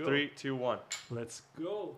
go. Three, two, one. Let's go.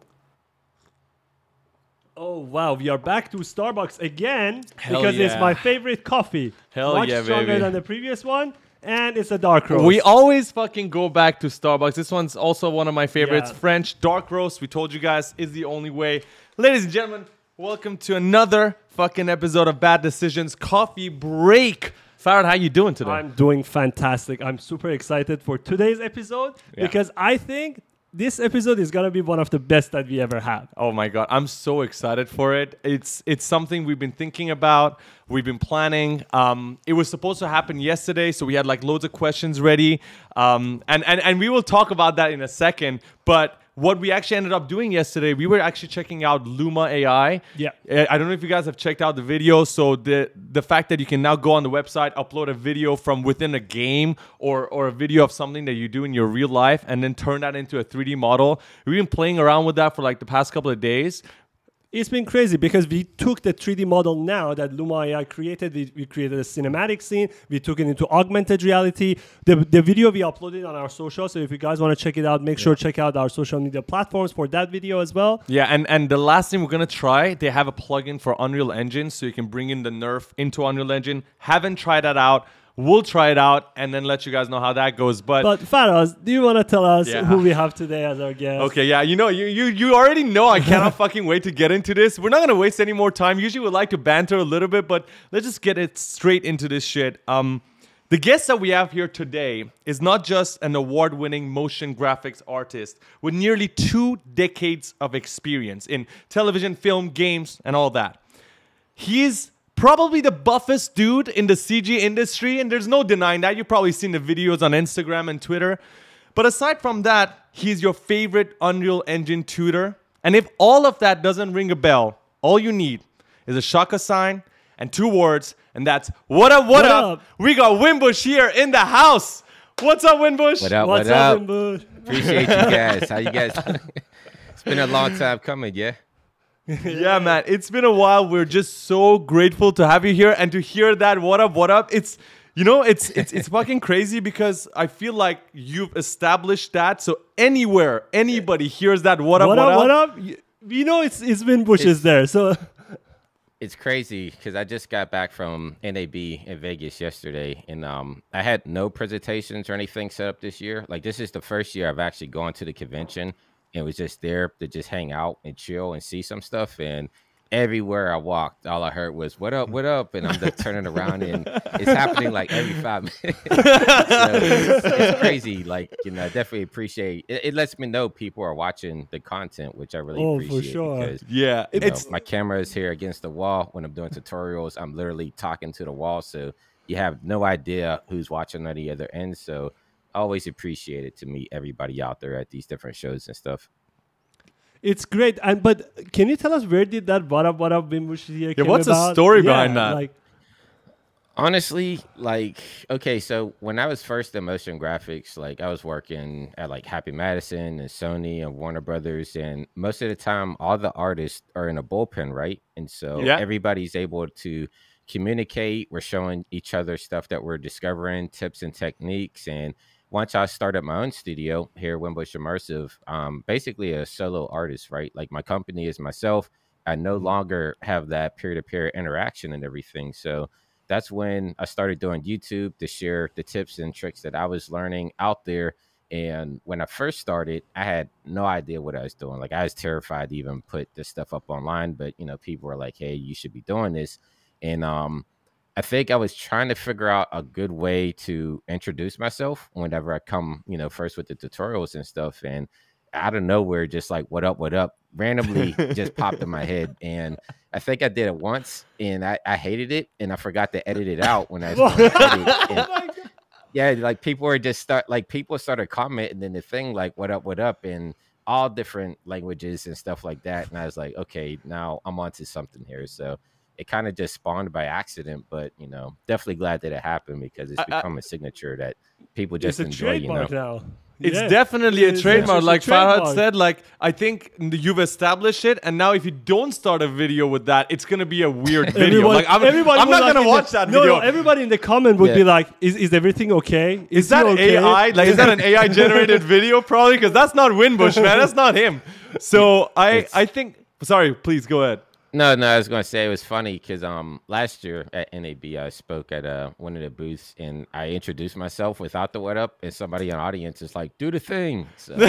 Oh wow, we are back to Starbucks again Hell because it's my favorite coffee. Hell Much yeah, stronger baby. than the previous one, and it's a dark roast. We always fucking go back to Starbucks. This one's also one of my favorites. Yeah. French dark roast. We told you guys is the only way. Ladies and gentlemen, welcome to another fucking episode of Bad Decisions Coffee Break. Farhad, how you doing today? I'm doing fantastic. I'm super excited for today's episode Yeah. because I think this episode is gonna be one of the best that we ever have. Oh my god, I'm so excited for it. It's it's something we've been thinking about. We've been planning. Um, it was supposed to happen yesterday, so we had like loads of questions ready. Um, and, and and we will talk about that in a second. But what we actually ended up doing yesterday, we were actually checking out Luma AI. Yeah. Uh, I don't know if you guys have checked out the video. So the the fact that you can now go on the website, upload a video from within a game or or a video of something that you do in your real life, and then turn that into a 3D model. We've been playing around with that for like the past couple of days. It's been crazy because we took the 3D model now that Luma AI created. We, we created a cinematic scene. We took it into augmented reality. The, the video we uploaded on our social. So if you guys want to check it out, make sure to check out our social media platforms for that video as well. Yeah, and and the last thing we're gonna try, they have a plugin for Unreal Engine, so you can bring in the NeRF into Unreal Engine. Haven't tried that out. We'll try it out and then let you guys know how that goes. But, But Faraz, do you want to tell us Yeah. who we have today as our guest? okay, yeah, you know, you you you already know I cannot fucking wait to get into this. We're not gonna waste any more time. Usually we like to banter a little bit, but let's just get it straight into this shit. Um. The guest that we have here today is not just an award winning motion graphics artist with nearly two decades of experience in television, film, games, and all that. He's probably the buffest dude in the CG industry, and there's no denying that. You've probably seen the videos on Instagram and Twitter. But aside from that, he's your favorite Unreal Engine tutor. And if all of that doesn't ring a bell, all you need is a shaka sign and two words, and that's what up, what, What up? up? We got Winbush here in the house. What's up, Winbush? What up? What's what up, up? Imbu? Appreciate you guys. How you guys? it's been a long time coming, yeah. Yeah, man. It's been a while. We're just so grateful to have you here and to hear that what up, what up. It's you know, it's it's it's fucking crazy because I feel like you've established that. So anywhere anybody hears that what up, What, what, up, up, what up? you know it's it's been bushes there. So It's crazy because I just got back from NAB in Vegas yesterday, and um, I had no presentations or anything set up this year. Like this is the first year I've actually gone to the convention and was just there to just hang out and chill and see some stuff. And everywhere I walked, all I heard was "What up? What up?" And I'm just turning around, and it's happening like every five minutes. so it's, it's crazy. Like you know, I definitely appreciate. It, it lets me know people are watching the content, which I really Oh, for appreciate. sure. Because Yeah. you know, It's my camera is here against the wall when I'm doing tutorials. I'm literally talking to the wall, so you have no idea who's watching on the other end. So I always appreciate it to meet everybody out there at these different shows and stuff. it's great. And but can you tell us where did that what up what up Winbush here came what's the story Yeah, behind that? Like Honestly, like okay, so when I was first in motion graphics, like I was working at like Happy Madison and Sony and Warner Brothers, and most of the time, all the artists are in a bullpen, right? And so Yeah. everybody's able to communicate. We're showing each other stuff that we're discovering, tips and techniques. And once I started my own studio here, Winbush Immersive, um, basically a solo artist, right? Like my company is myself. I no longer have that peer to peer interaction and everything. So that's when I started doing YouTube to share the tips and tricks that I was learning out there. And when I first started, I had no idea what I was doing. Like I was terrified to even put this stuff up online, but you know, people were like, "Hey, you should be doing this." And um, I think I was trying to figure out a good way to introduce myself whenever I come, you know, first with the tutorials and stuff. And out of nowhere, just like "What up? What up?" randomly just popped in my head, and I think I did it once, and I, I hated it, and I forgot to edit it out when I was going to edit. And yeah, like people were just start like people started commenting in the thing like "What up? What up?" and all different languages and stuff like that, and I was like, okay, now I'm onto something here. So it kind of just spawned by accident, but you know, definitely glad that it happened because it's I- I- become a signature that people just it's a enjoy. You know, now. It's Yeah. definitely a It's trademark. a Like Farhad trademark. said, like I think you've established it, and now if you don't start a video with that, it's gonna be a weird video. Everyone- like I'm, everybody I'm not like gonna watch the, that no, video. No, everybody in the comment would Yeah. be like, "Is, is everything okay? is that he okay? AI? Like, is that an AI generated video? Probably because that's not Winbush, man. That's not him. So I, It's- I think. Sorry, please go ahead. No, no, I was gonna say it was funny because um last year at NAB I spoke at uh one of the booths and I introduced myself without the what up and somebody in the audience is like, do the thing. So, Do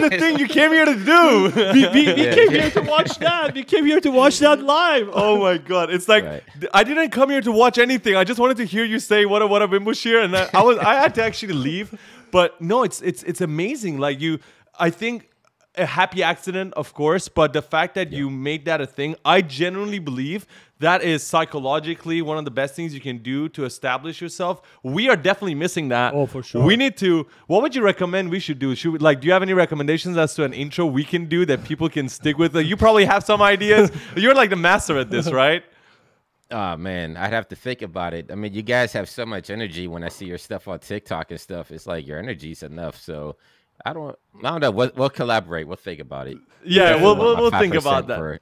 the thing you came here to do. we, we, we Yeah. came here to watch that. We came here to watch that live. Oh my god! It's like Right. I didn't come here to watch anything. I just wanted to hear you say what a what a Winbush here, and I, I was I had to actually leave. But no, it's it's it's amazing. Like you, I think a happy accident, of course, but the fact that you made that a thing, I genuinely believe that is psychologically one of the best things you can do to establish yourself. We are definitely missing that. Oh, for sure. We need to. What would you recommend we should do? Should we, like, do you have any recommendations as to an intro we can do that people can stick with? Like, you probably have some ideas. You're like the master at this, right? oh man, I'd have to think about it. I mean, you guys have so much energy when I see your stuff on TikTok and stuff. It's like your energy's enough. So I don't I don't know. We'll, we'll collaborate. We'll think about it. Yeah, we'll- we'll- we'll think about that. for-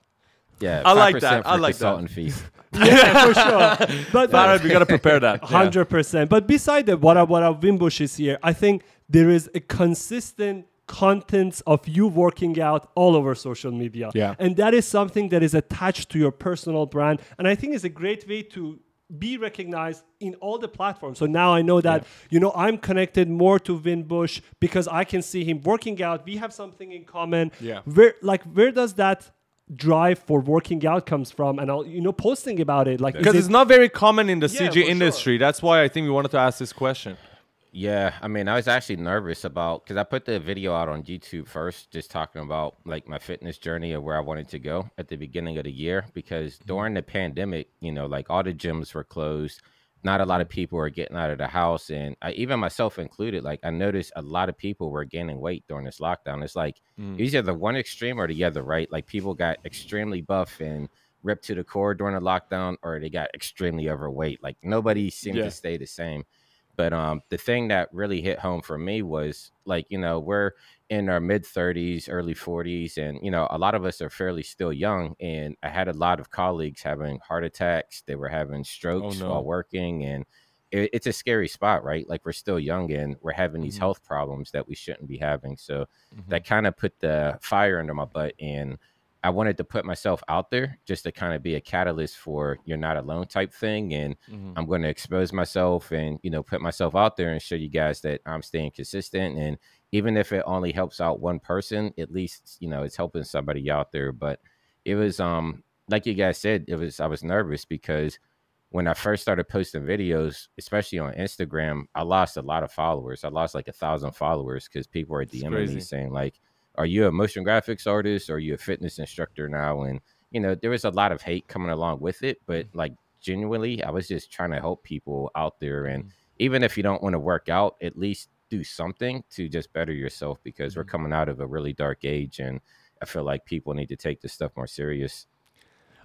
yeah, I like 5% that. I like that. consultant fees. yeah, for sure. But Farhad, we gotta prepare that. Yeah. Hundred percent. But beside that, what I, what I Winbush is here, I think there is a consistent contents of you working out all over social media. Yeah. And that is something that is attached to your personal brand. And I think it's a great way to be recognized in all the platforms. So now I know that, you know, I'm connected more to Winbush because I can see him working out. We have something in common. Yeah. Where like where does that drive for working out comes from and I'll you know posting about it like Because it- it's not very common in the Yeah, CG for sure. industry. That's why I think we wanted to ask this question. Yeah, I mean, I was actually nervous about because I put the video out on YouTube first, just talking about like my fitness journey of where I wanted to go at the beginning of the year. Because mm-hmm. during the pandemic, you know, like all the gyms were closed, not a lot of people were getting out of the house, and I, even myself included, like I noticed a lot of people were gaining weight during this lockdown. It's like mm. either the one extreme or the other, right? Like people got extremely buff and ripped to the core during the lockdown, or they got extremely overweight. Like nobody seemed Yeah. to stay the same. But um, the thing that really hit home for me was like, you know, we're in our mid 30s, early 40s, and you know, a lot of us are fairly still young. And I had a lot of colleagues having heart attacks. They were having strokes no. while working, and it, it's a scary spot, right? Like we're still young and we're having these Mhm. health problems that we shouldn't be having. So Mm-hmm. that kind of put the fire under my butt and I wanted to put myself out there just to kind of be a catalyst for you're not alone type thing and Mhm. I'm going to expose myself and you know put myself out there and show you guys that I'm staying consistent and even if it only helps out one person at least you know it's helping somebody out there but it was um like you guys said it was I was nervous because when I first started posting videos, especially on Instagram, I lost a lot of followers. I lost like a thousand followers because people were DMing me saying like, "Are you a motion graphics artist? Or are you a fitness instructor now?" And you know, there was a lot of hate coming along with it, but mm-hmm. like genuinely, I was just trying to help people out there. And mm-hmm. even if you don't want to work out, at least do something to just better yourself because we're mm-hmm. coming out of a really dark age, and I feel like people need to take this stuff more serious.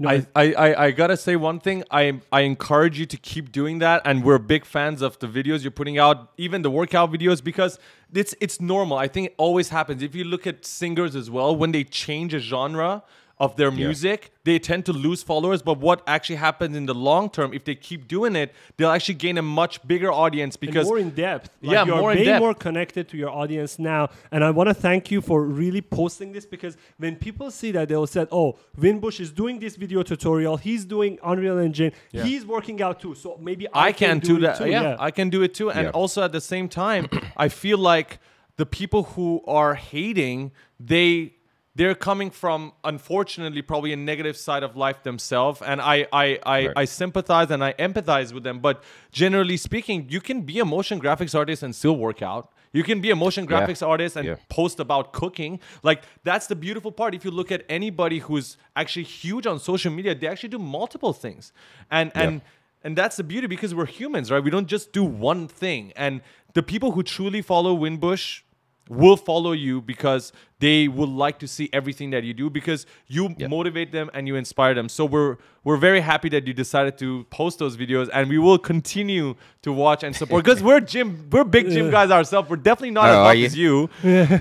No, I, I, I, I gotta say one thing. I I encourage you to keep doing that, and we're big fans of the videos you're putting out, even the workout videos, because it's it's normal. I think it always happens. If you look at singers as well, when they change a genre of their music, they tend to lose followers. But what actually happens in the long term, if they keep doing it, they'll actually gain a much bigger audience and because more in depth. Like Yeah, you're more way depth. more connected to your audience now. And I want to thank you for really posting this because when people see that, they'll say, "Oh, Winbush is doing this video tutorial. He's doing Unreal Engine. Yeah. He's working out too. So maybe I, I can, do it that. too." yeah, I can do it too. And Yeah. also at the same time, I feel like the people who are hating, they they're coming from unfortunately probably a negative side of life themselves. And I I I, Right. I sympathize and I empathize with them. But generally speaking, you can be a motion graphics artist and still work out. You can be a motion Yeah. graphics artist and Yeah. post about cooking. Like that's the beautiful part. If you look at anybody who's actually huge on social media, they actually do multiple things. And and and that's the beauty because we're humans, right? We don't just do one thing. And the people who truly follow Winbush, will follow you because they would like to see everything that you do because you Yep. motivate them and you inspire them. So we're we're very happy that you decided to post those videos and we will continue to watch and support because we're gym we're big gym guys ourselves. We're definitely not Oh, as are buff as you.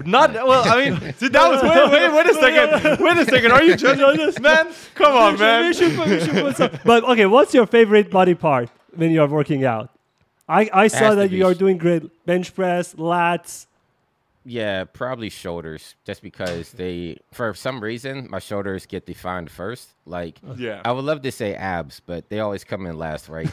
Not well. I mean, see, that was wait wait wait a second. Wait a second. Are you judging this, man? Come on, We man. should we should put some- but okay, what's your favorite body part when you are working out? I, I saw that you are doing great bench press, lats. Yeah, probably shoulders, just because they, for some reason, my shoulders get defined first. Like, uh, Yeah. I would love to say abs, but they always come in last, right?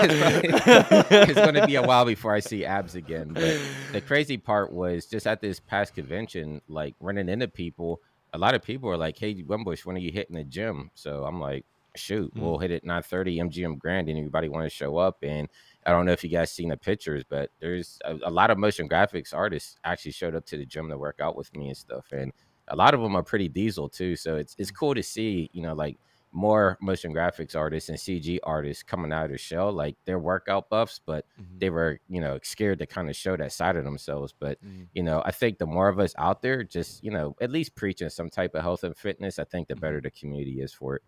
it's going to be a while before I see abs again. But the crazy part was just at this past convention, like running into people. A lot of people are like, "Hey, Winbush, when are you hitting the gym?" So I'm like, "Shoot, hmm. we'll hit it 9:30 MGM Grand, and everybody want to show up." And I don't know if you guys seen the pictures, but there's a, a lot of motion graphics artists actually showed up to the gym to work out with me and stuff, and a lot of them are pretty diesel too. So it's it's mm. cool to see, you know, like more motion graphics artists and CG artists coming out of the shell, like they're workout buffs, but mm-hmm. they were, you know, scared to kind of show that side of themselves. But mm. you know, I think the more of us out there, just you know, at least preaching some type of health and fitness, I think the better mm-hmm. the community is for it.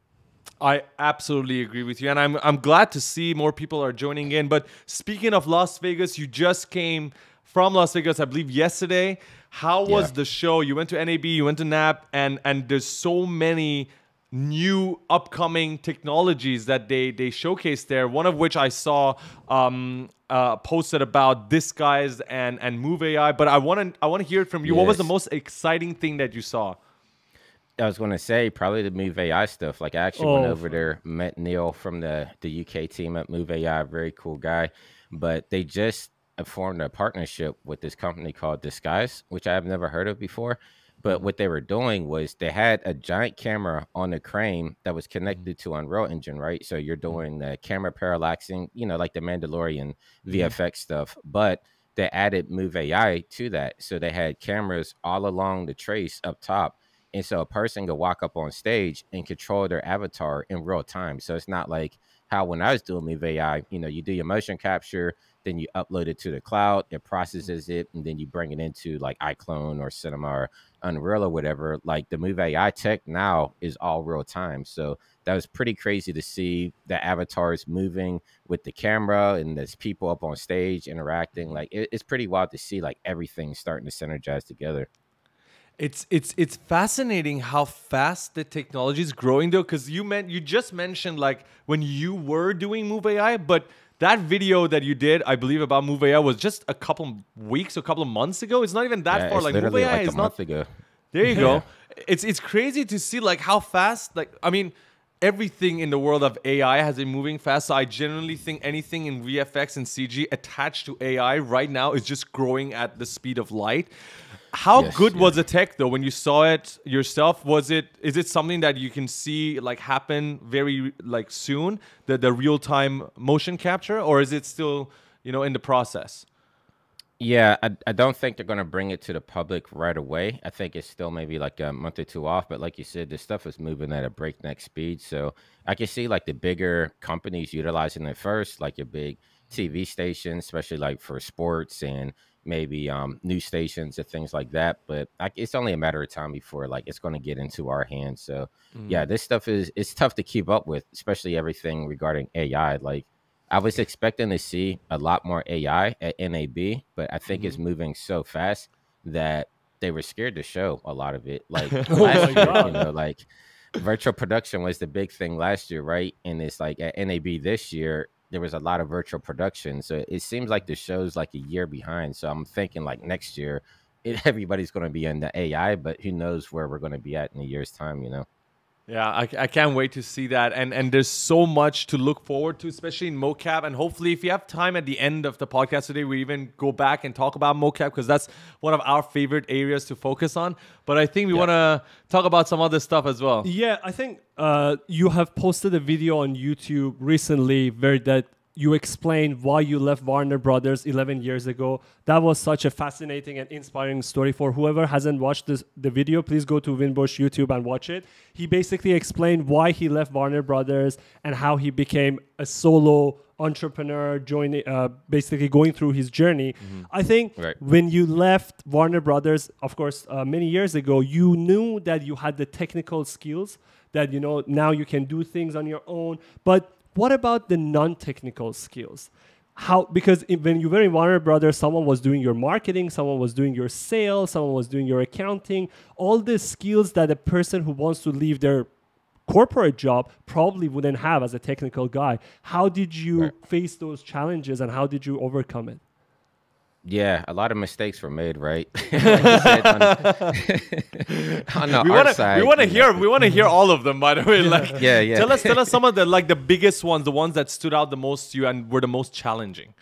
I absolutely agree with you, and I'm I'm glad to see more people are joining in. But speaking of Las Vegas, you just came from Las Vegas, I believe, yesterday. How was Yeah. the show? You went to NAB, you went to NAB, and and there's so many new upcoming technologies that they they showcased there. One of which I saw um, uh, posted about this guys and and Move AI. But I want to I want to hear it from you. What was the most exciting thing that you saw? I was going to say probably the Move AI stuff. Like I actually went Oh. over there, met Neil from the the UK team at Move AI, very cool guy. But they just uh, formed a partnership with this company called Disguise, which I have never heard of before. But what they were doing was they had a giant camera on a crane that was mm-hmm. connected to Unreal Engine, right? So you're mm-hmm. doing the camera parallaxing, you know, like the Mandalorian VFX stuff. But they added Move AI to that. So they had cameras all along the trace up top. And so a person could walk up on stage and control their avatar in real time. So it's not like how when I was doing Move AI, you know, you do your motion capture, then you upload it to the cloud, it processes it, and then you bring it into like iClone or Cinema or Unreal or whatever. Like the Move AI tech now is all real time. So that was pretty crazy to see the avatars moving with the camera and there's people up on stage interacting. Like it, it's pretty wild to see like everything starting to synergize together. It's it's it's fascinating how fast the technology is growing though, because you meant you just mentioned like when you were doing Move AI, but that video that you did, I believe about Move AI was just a couple weeks, a couple of months ago. It's not even that Yeah, far. Like Move AI like is not ago. there you go. It's it's crazy to see like how fast like I mean everything in the world of AI has been moving fast. So I genuinely think anything in VFX and CG attached to AI right now is just growing at the speed of light. How Yes, good was the tech though when you saw it yourself? Was it is it something that you can see like happen very like soon the the real time motion capture or is it still you know in the process? Yeah, I, I don't think they're going to bring it to the public right away. I think it's still maybe like a month or two off. But like you said, this stuff is moving at a breakneck speed. So I can see like the bigger companies utilizing it first, like your big TV stations, especially like for sports and maybe um, news stations and things like that. But I, it's only a matter of time before like it's going to get into our hands. So yeah, this stuff is it's tough to keep up with, especially everything regarding AI. Like I was expecting to see a lot more AI at NAB, but I think it's moving so fast that they were scared to show a lot of it. Like my last year, you know, like virtual production was the big thing last year, right? And it's like at NAB this year, there was a lot of virtual production. So it seems like the show's like a year behind. So I'm thinking like next year, it, everybody's going to be in the AI, but who knows where we're going to be at in a year's time, you know? Yeah, I, I can't wait to see that. And and there's so much to look forward to, especially in mocap. And hopefully, if you have time at the end of the podcast today, we even go back and talk about mocap because that's one of our favorite areas to focus on. But I think we want to talk about some other stuff as well. Yeah, I think uh, you have posted a video on YouTube recently where that you explained why you left Warner Brothers 11 years ago. That was such a fascinating and inspiring story for whoever hasn't watched this the video. Please go to Winbush YouTube and watch it. He basically explained why he left Warner Brothers and how he became a solo entrepreneur, joining, uh, basically going through his journey. I think Right. when you left Warner Brothers, of course, uh, many years ago, you knew that you had the technical skills that you know now you can do things on your own. But what about the non-technical skills? How because when you were in Warner Brothers, someone was doing your marketing, someone was doing your sales, someone was doing your accounting. All the skills that a person who wants to leave their corporate job probably wouldn't have as a technical guy. How did you Right. face those challenges and how did you overcome it? Yeah, a lot of mistakes were made, right? Like said, on, on the we art want to side, we want to you know, hear we want to hear all of them by the way like Yeah, yeah. tell us tell us some of the like the biggest ones the ones that stood out the most to you and were the most challenging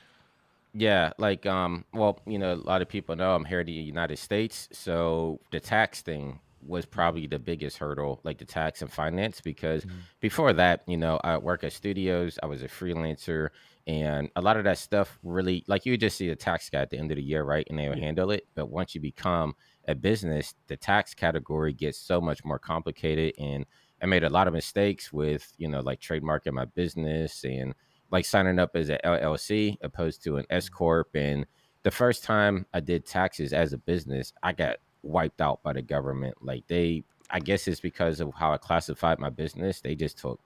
Yeah, like um, well, you know, a lot of people know I'm here in the United States, so the tax thing was probably the biggest hurdle, like the tax and finance, because before that, you know, I work at studios, I was a freelancer, and a lot of that stuff really, like you just see the tax guy at the end of the year, right, and they will handle it. But once you become a business, the tax category gets so much more complicated, and I made a lot of mistakes with, you know, like trademarking my business and like signing up as an LLC opposed to an S mm-hmm. corp. And the first time I did taxes as a business, I got wiped out by the government. Like they, I guess it's because of how I classified my business. They just took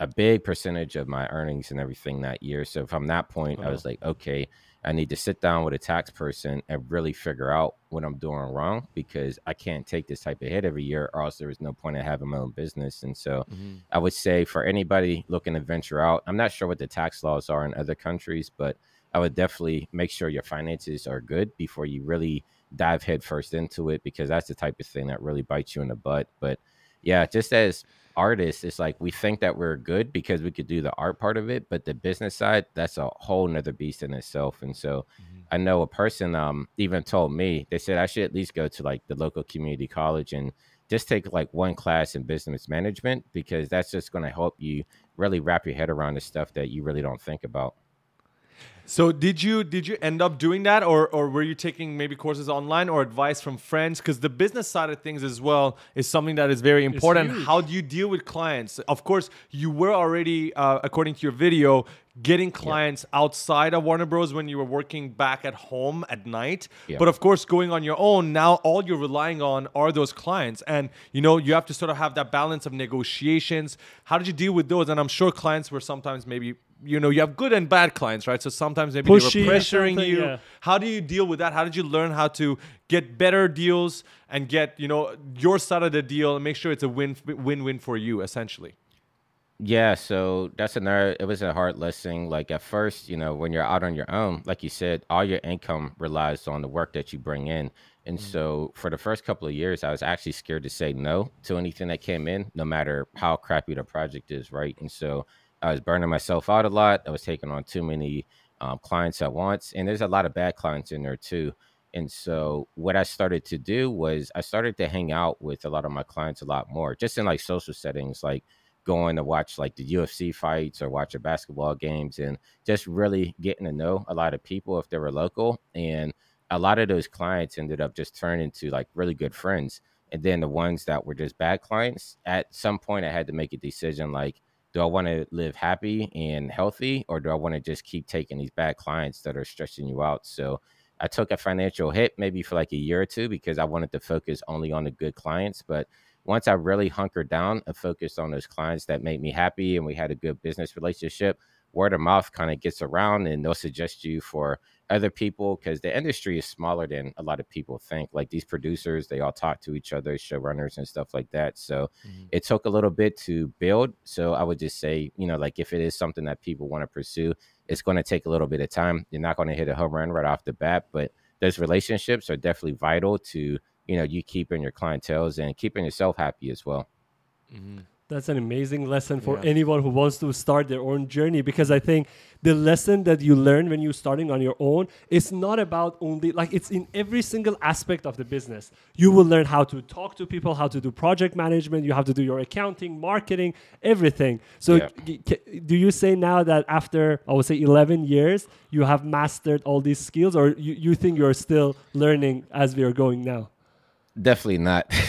a big percentage of my earnings and everything that year. So from that point, I was uh-huh. like, okay, I need to sit down with a tax person and really figure out what I'm doing wrong because I can't take this type of hit every year, or else there is no point in having my own business. And so mm-hmm. I would say for anybody looking to venture out, I'm not sure what the tax laws are in other countries, but I would definitely make sure your finances are good before you really dive headfirst into it because that's the type of thing that really bites you in the butt. But yeah, just as artists, it's like we think that we're good because we could do the art part of it, but the business side, that's a whole nother beast in itself. And so I know a person um even told me, they said I should at least go to like the local community college and just take like one class in business management because that's just going to help you really wrap your head around the stuff that you really don't think about. So did you did you end up doing that, or or were you taking maybe courses online or advice from friends? Because the business side of things as well is something that is very important. How do you deal with clients? Of course, you were already, uh, according to your video, getting clients outside of Warner Bros. when you were working back at home at night. Yeah. But of course, going on your own now, all you're relying on are those clients, and you know you have to sort of have that balance of negotiations. How did you deal with those? And I'm sure clients were sometimes maybe you know you have good and bad clients right so sometimes maybe Pushy they or were pressuring something, you yeah. how do you deal with that how did you learn how to get better deals and get you know your side of the deal and make sure it's a win win win for you essentially Yeah, so that's another. It was a hard lesson. Like at first, you know, when you're out on your own, like you said, all your income relies on the work that you bring in. And mm. so for the first couple of years, I was actually scared to say no to anything that came in, no matter how crappy the project is, right? And so I was burning myself out a lot. I was taking on too many um, clients at once, and there's a lot of bad clients in there too. And so what I started to do was I started to hang out with a lot of my clients a lot more, just in like social settings, like going to watch like the UFC fights or watch the basketball games and just really getting to know a lot of people if they were local. And a lot of those clients ended up just turning into like really good friends. And then the ones that were just bad clients, at some point I had to make a decision like, do I want to live happy and healthy or do I want to just keep taking these bad clients that are stressing you out? So I took a financial hit maybe for like a year or two because I wanted to focus only on the good clients. But once I really hunkered down and focused on those clients that made me happy and we had a good business relationship, word of mouth kind of gets around and they'll suggest you for other people because the industry is smaller than a lot of people think. Like these producers, they all talk to each other, showrunners and stuff like that. So mm-hmm. it took a little bit to build. So I would just say, you know, like if it is something that people want to pursue, it's going to take a little bit of time. You're not going to hit a home run right off the bat, but those relationships are definitely vital to, you know, you keeping your clientels and keeping yourself happy as well. Mm-hmm. That's an amazing lesson for Yeah. anyone who wants to start their own journey because I think the lesson that you learn when you're starting on your own is not about only like it's in every single aspect of the business. You will learn how to talk to people, how to do project management, you have to do your accounting, marketing, everything. So Yeah. do you say now that after I would say 11 years you have mastered all these skills or you, you think you're still learning as we are going now? Definitely not.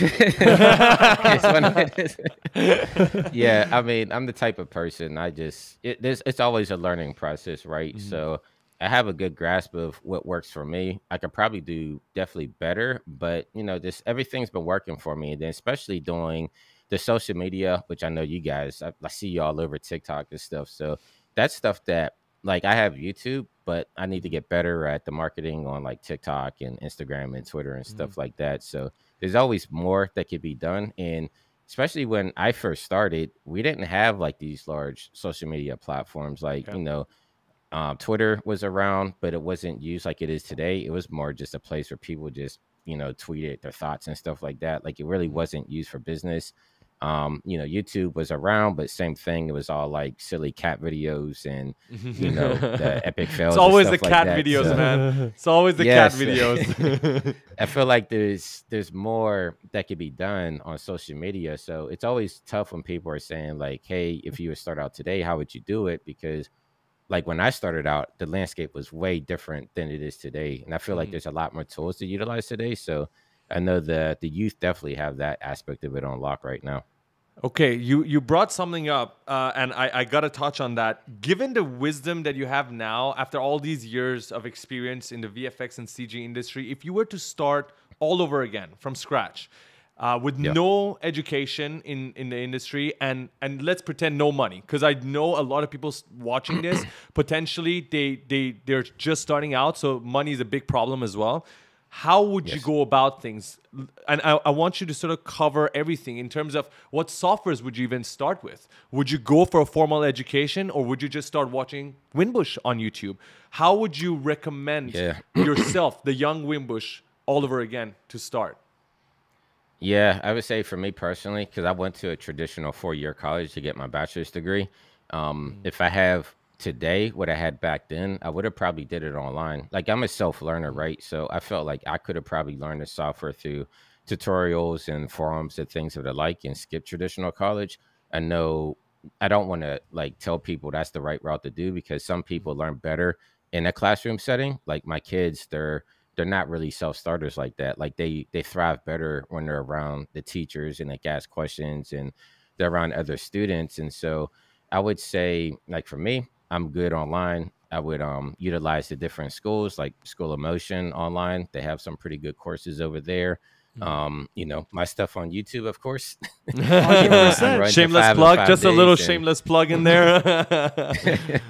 Yeah, I mean, I'm the type of person. I just it, there's it's always a learning process, right? Mm-hmm. So I have a good grasp of what works for me. I could probably do definitely better, but you know, this everything's been working for me. And then especially doing the social media, which I know you guys, I, I see you all over TikTok and stuff. So that's stuff that like I have YouTube, but I need to get better at the marketing on like TikTok and Instagram and Twitter and stuff like that. So there's always more that could be done. And especially when I first started, we didn't have like these large social media platforms. Like, Yeah. you know, um, Twitter was around, but it wasn't used like it is today. It was more just a place where people just, you know, tweeted their thoughts and stuff like that. Like it really wasn't used for business. Um, you know, YouTube was around, but same thing. It was all like silly cat videos and you know the epic fails. It's and always the stuff like cat that. videos, So- man. It's always the Yes. cat videos. I feel like there's there's more that could be done on social media. So it's always tough when people are saying like, "Hey, if you would start out today, how would you do it?" Because like when I started out, the landscape was way different than it is today, and I feel like Mhm. there's a lot more tools to utilize today. So I know that the youth definitely have that aspect of it on lock right now. Okay, you you brought something up, uh, and I, I gotta touch on that. Given the wisdom that you have now, after all these years of experience in the VFX and CG industry, if you were to start all over again from scratch, uh, with Yeah. no education in, in the industry, and and let's pretend no money, because I know a lot of people watching this potentially they they they're just starting out, so money is a big problem as well how would you go about things? And I, I want you to sort of cover everything in terms of what softwares would you even start with? Would you go for a formal education or would you just start watching winbush on youtube? How would you recommend Yeah. yourself the young winbush all over again to start? Yeah, I would say for me personally, because I went to a traditional four-year college to get my bachelor's degree. Um, If I have today what I had back then, I would have probably did it online. Like I'm a self-learner, mm-hmm. right? So I felt like I could have probably learned the software through tutorials and forums and things of the like, and skip traditional college. I know I don't want to like tell people that's the right route to do because some mm-hmm. people learn better in a classroom setting. Like my kids, they're they're not really self starters like that. Like they they thrive better when they're around the teachers and they ask questions and they're around other students. And so I would say, like for me, I'm good online. I would um utilize the different schools like School of Motion online. They have some pretty good courses over there. Um, you know, my stuff on YouTube, of course. Know, I'm 100%. running to shameless plug just a little days and- shameless plug in there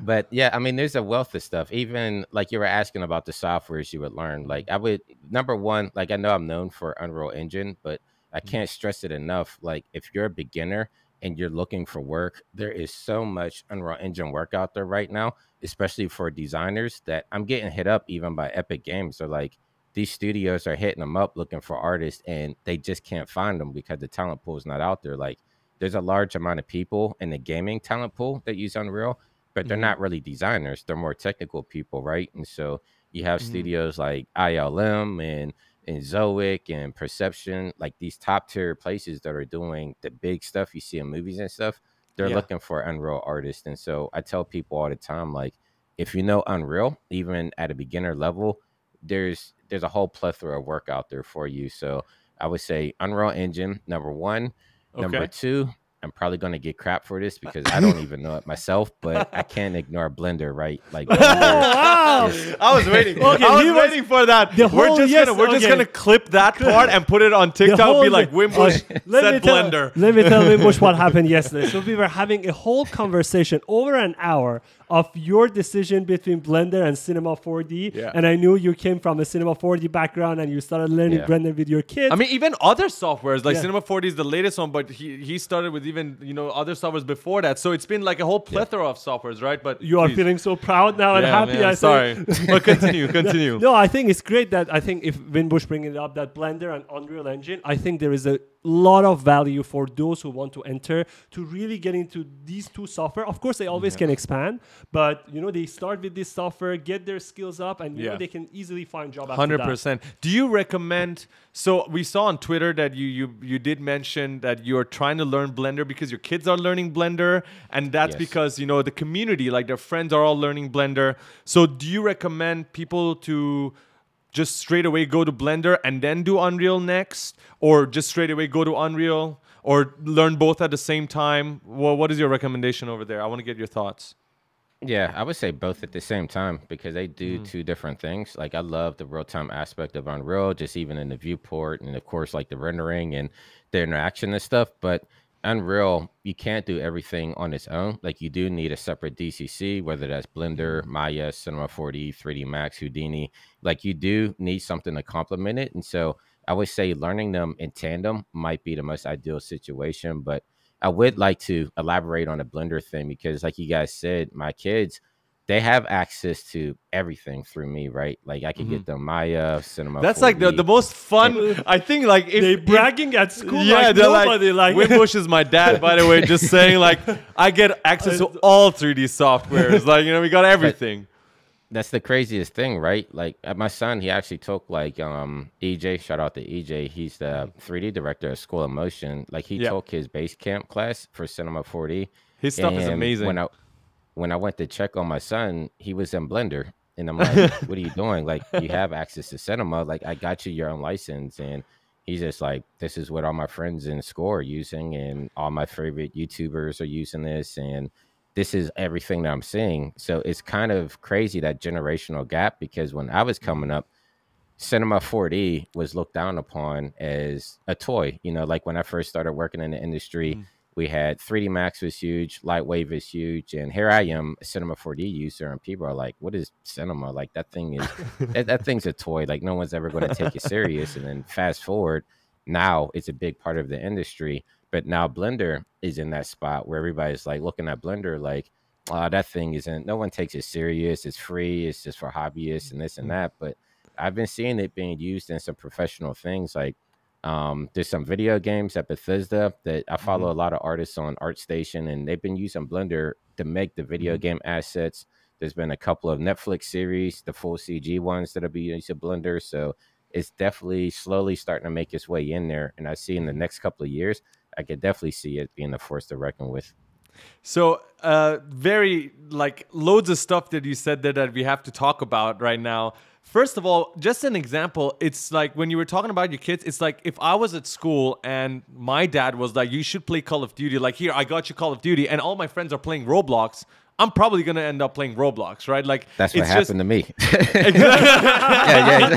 but yeah, I mean, there's a wealth of stuff. Even like you were asking about the softwares you would learn. Like I would number one, like I know I'm known for Unreal Engine, but I can't stress it enough. Like if you're a beginner and you're looking for work, there is so much Unreal Engine work out there right now, especially for designers that I'm getting hit up even by Epic Games. They're like, these studios are hitting them up looking for artists and they just can't find them because the talent pool is not out there. Like there's a large amount of people in the gaming talent pool that use Unreal, but they're Mhm. not really designers. They're more technical people, right? And so you have Mhm. studios like ILM and and Zoic and Perception, like these top tier places that are doing the big stuff you see in movies and stuff. They're Yeah. looking for Unreal artists. And so I tell people all the time, like, if you know Unreal, even at a beginner level, there's there's a whole plethora of work out there for you. So I would say Unreal Engine, number one. Number two, I'm probably gonna get crap for this because I don't even know it myself, but I can't ignore Blender, right? Like Oh, Blender wow. is- I was waiting. Okay, I was he was- waiting for that. the we're whole- just yes, gonna we're just okay. gonna clip that part and put it on TikTok. whole- Be like Winbush Okay, let me said tell- Blender. Let me tell Winbush what happened yesterday. So we were having a whole conversation over an hour of your decision between Blender and Cinema 4D. Yeah. And I knew you came from a Cinema 4D background and you started learning Yeah. Blender with your kids. I mean, even other softwares like Yeah. Cinema 4D is the latest one, but he he started with even you know other softwares before that. So it's been like a whole plethora of softwares, right? But you are feeling so proud now and happy. man, I sorry, but continue, continue. No, I think it's great that I think if Winbush bringing it up that Blender and Unreal Engine, I think there is a lot of value for those who want to enter to really get into these two software. Of course, they always can expand, but you know they start with this software, get their skills up, and you Yeah. know they can easily find job. Hundred percent. Do you recommend? So we saw on Twitter that you you you did mention that you're trying to learn Blender because your kids are learning Blender, and that's Yes. because you know the community, like their friends, are all learning Blender. So do you recommend people to just straight away go to Blender and then do Unreal next, or just straight away go to Unreal, or learn both at the same time? Well, what is your recommendation over there? I want to get your thoughts. Yeah, I would say both at the same time because they do mm. two different things. Like I love the real time aspect of Unreal, just even in the viewport and of course like the rendering and the interaction and stuff. But Unreal, you can't do everything on its own. Like you do need a separate DCC, whether that's Blender, mm-hmm. Maya, Cinema 4D, 3D Max, Houdini. Like you do need something to complement it. And so I would say learning them in tandem might be the most ideal situation. But I would like to elaborate on the Blender thing because, like you guys said, my kids they have access to everything through me, right? Like I can get them Maya, Cinema. Mm-hmm. That's like the, the most fun. I think like if They if- bragging at school yeah, like they're nobody like, like, Winbush is my dad, by the way. Just saying, like, I get access to all 3D softwares. Like, you know, we got everything. that's the craziest thing, right? Like uh, my son, he actually took like um EJ. Shout out to EJ. He's the 3D director of School of Motion. Like he Yeah. took his base camp class for Cinema 4D. His stuff is amazing. When I when I went to check on my son, he was in Blender, and I'm like, "What are you doing? Like, you have access to Cinema. Like, I got you your own license." And he's just like, "This is what all my friends in school are using, and all my favorite YouTubers are using this, and this is everything that I'm seeing." So it's kind of crazy that generational gap because when I was coming up. Cinema 4D was looked down upon as a toy. You know, like when I first started working in the industry, mm. We had 3D Max was huge, Lightwave is huge, and here I am, a Cinema 4D user, and people are like, "What is Cinema? Like that thing is that, that thing's a toy. Like no one's ever going to take it serious." And then fast forward, now it's a big part of the industry, but now Blender is in that spot where everybody's like looking at Blender like, "Oh, that thing isn't. No one takes it serious. It's free. It's just for hobbyists and this and mm. that." But I've been seeing it being used in some professional things like um, there's some video games at Bethesda that I follow a lot of artists on ArtStation, and they've been using Blender to make the video game assets. There's been a couple of Netflix series, the full CG ones that will be using Blender. So it's definitely slowly starting to make its way in there. And I see in the next couple of years, I could definitely see it being a force to reckon with. So, uh, very like loads of stuff that you said there that we have to talk about right now. First of all, just an example, it's like when you were talking about your kids, it's like if I was at school and my dad was like, you should play Call of Duty, like, here, I got you Call of Duty, and all my friends are playing Roblox, I'm probably gonna end up playing Roblox, right? Like, That's what it's happened to me. Yeah,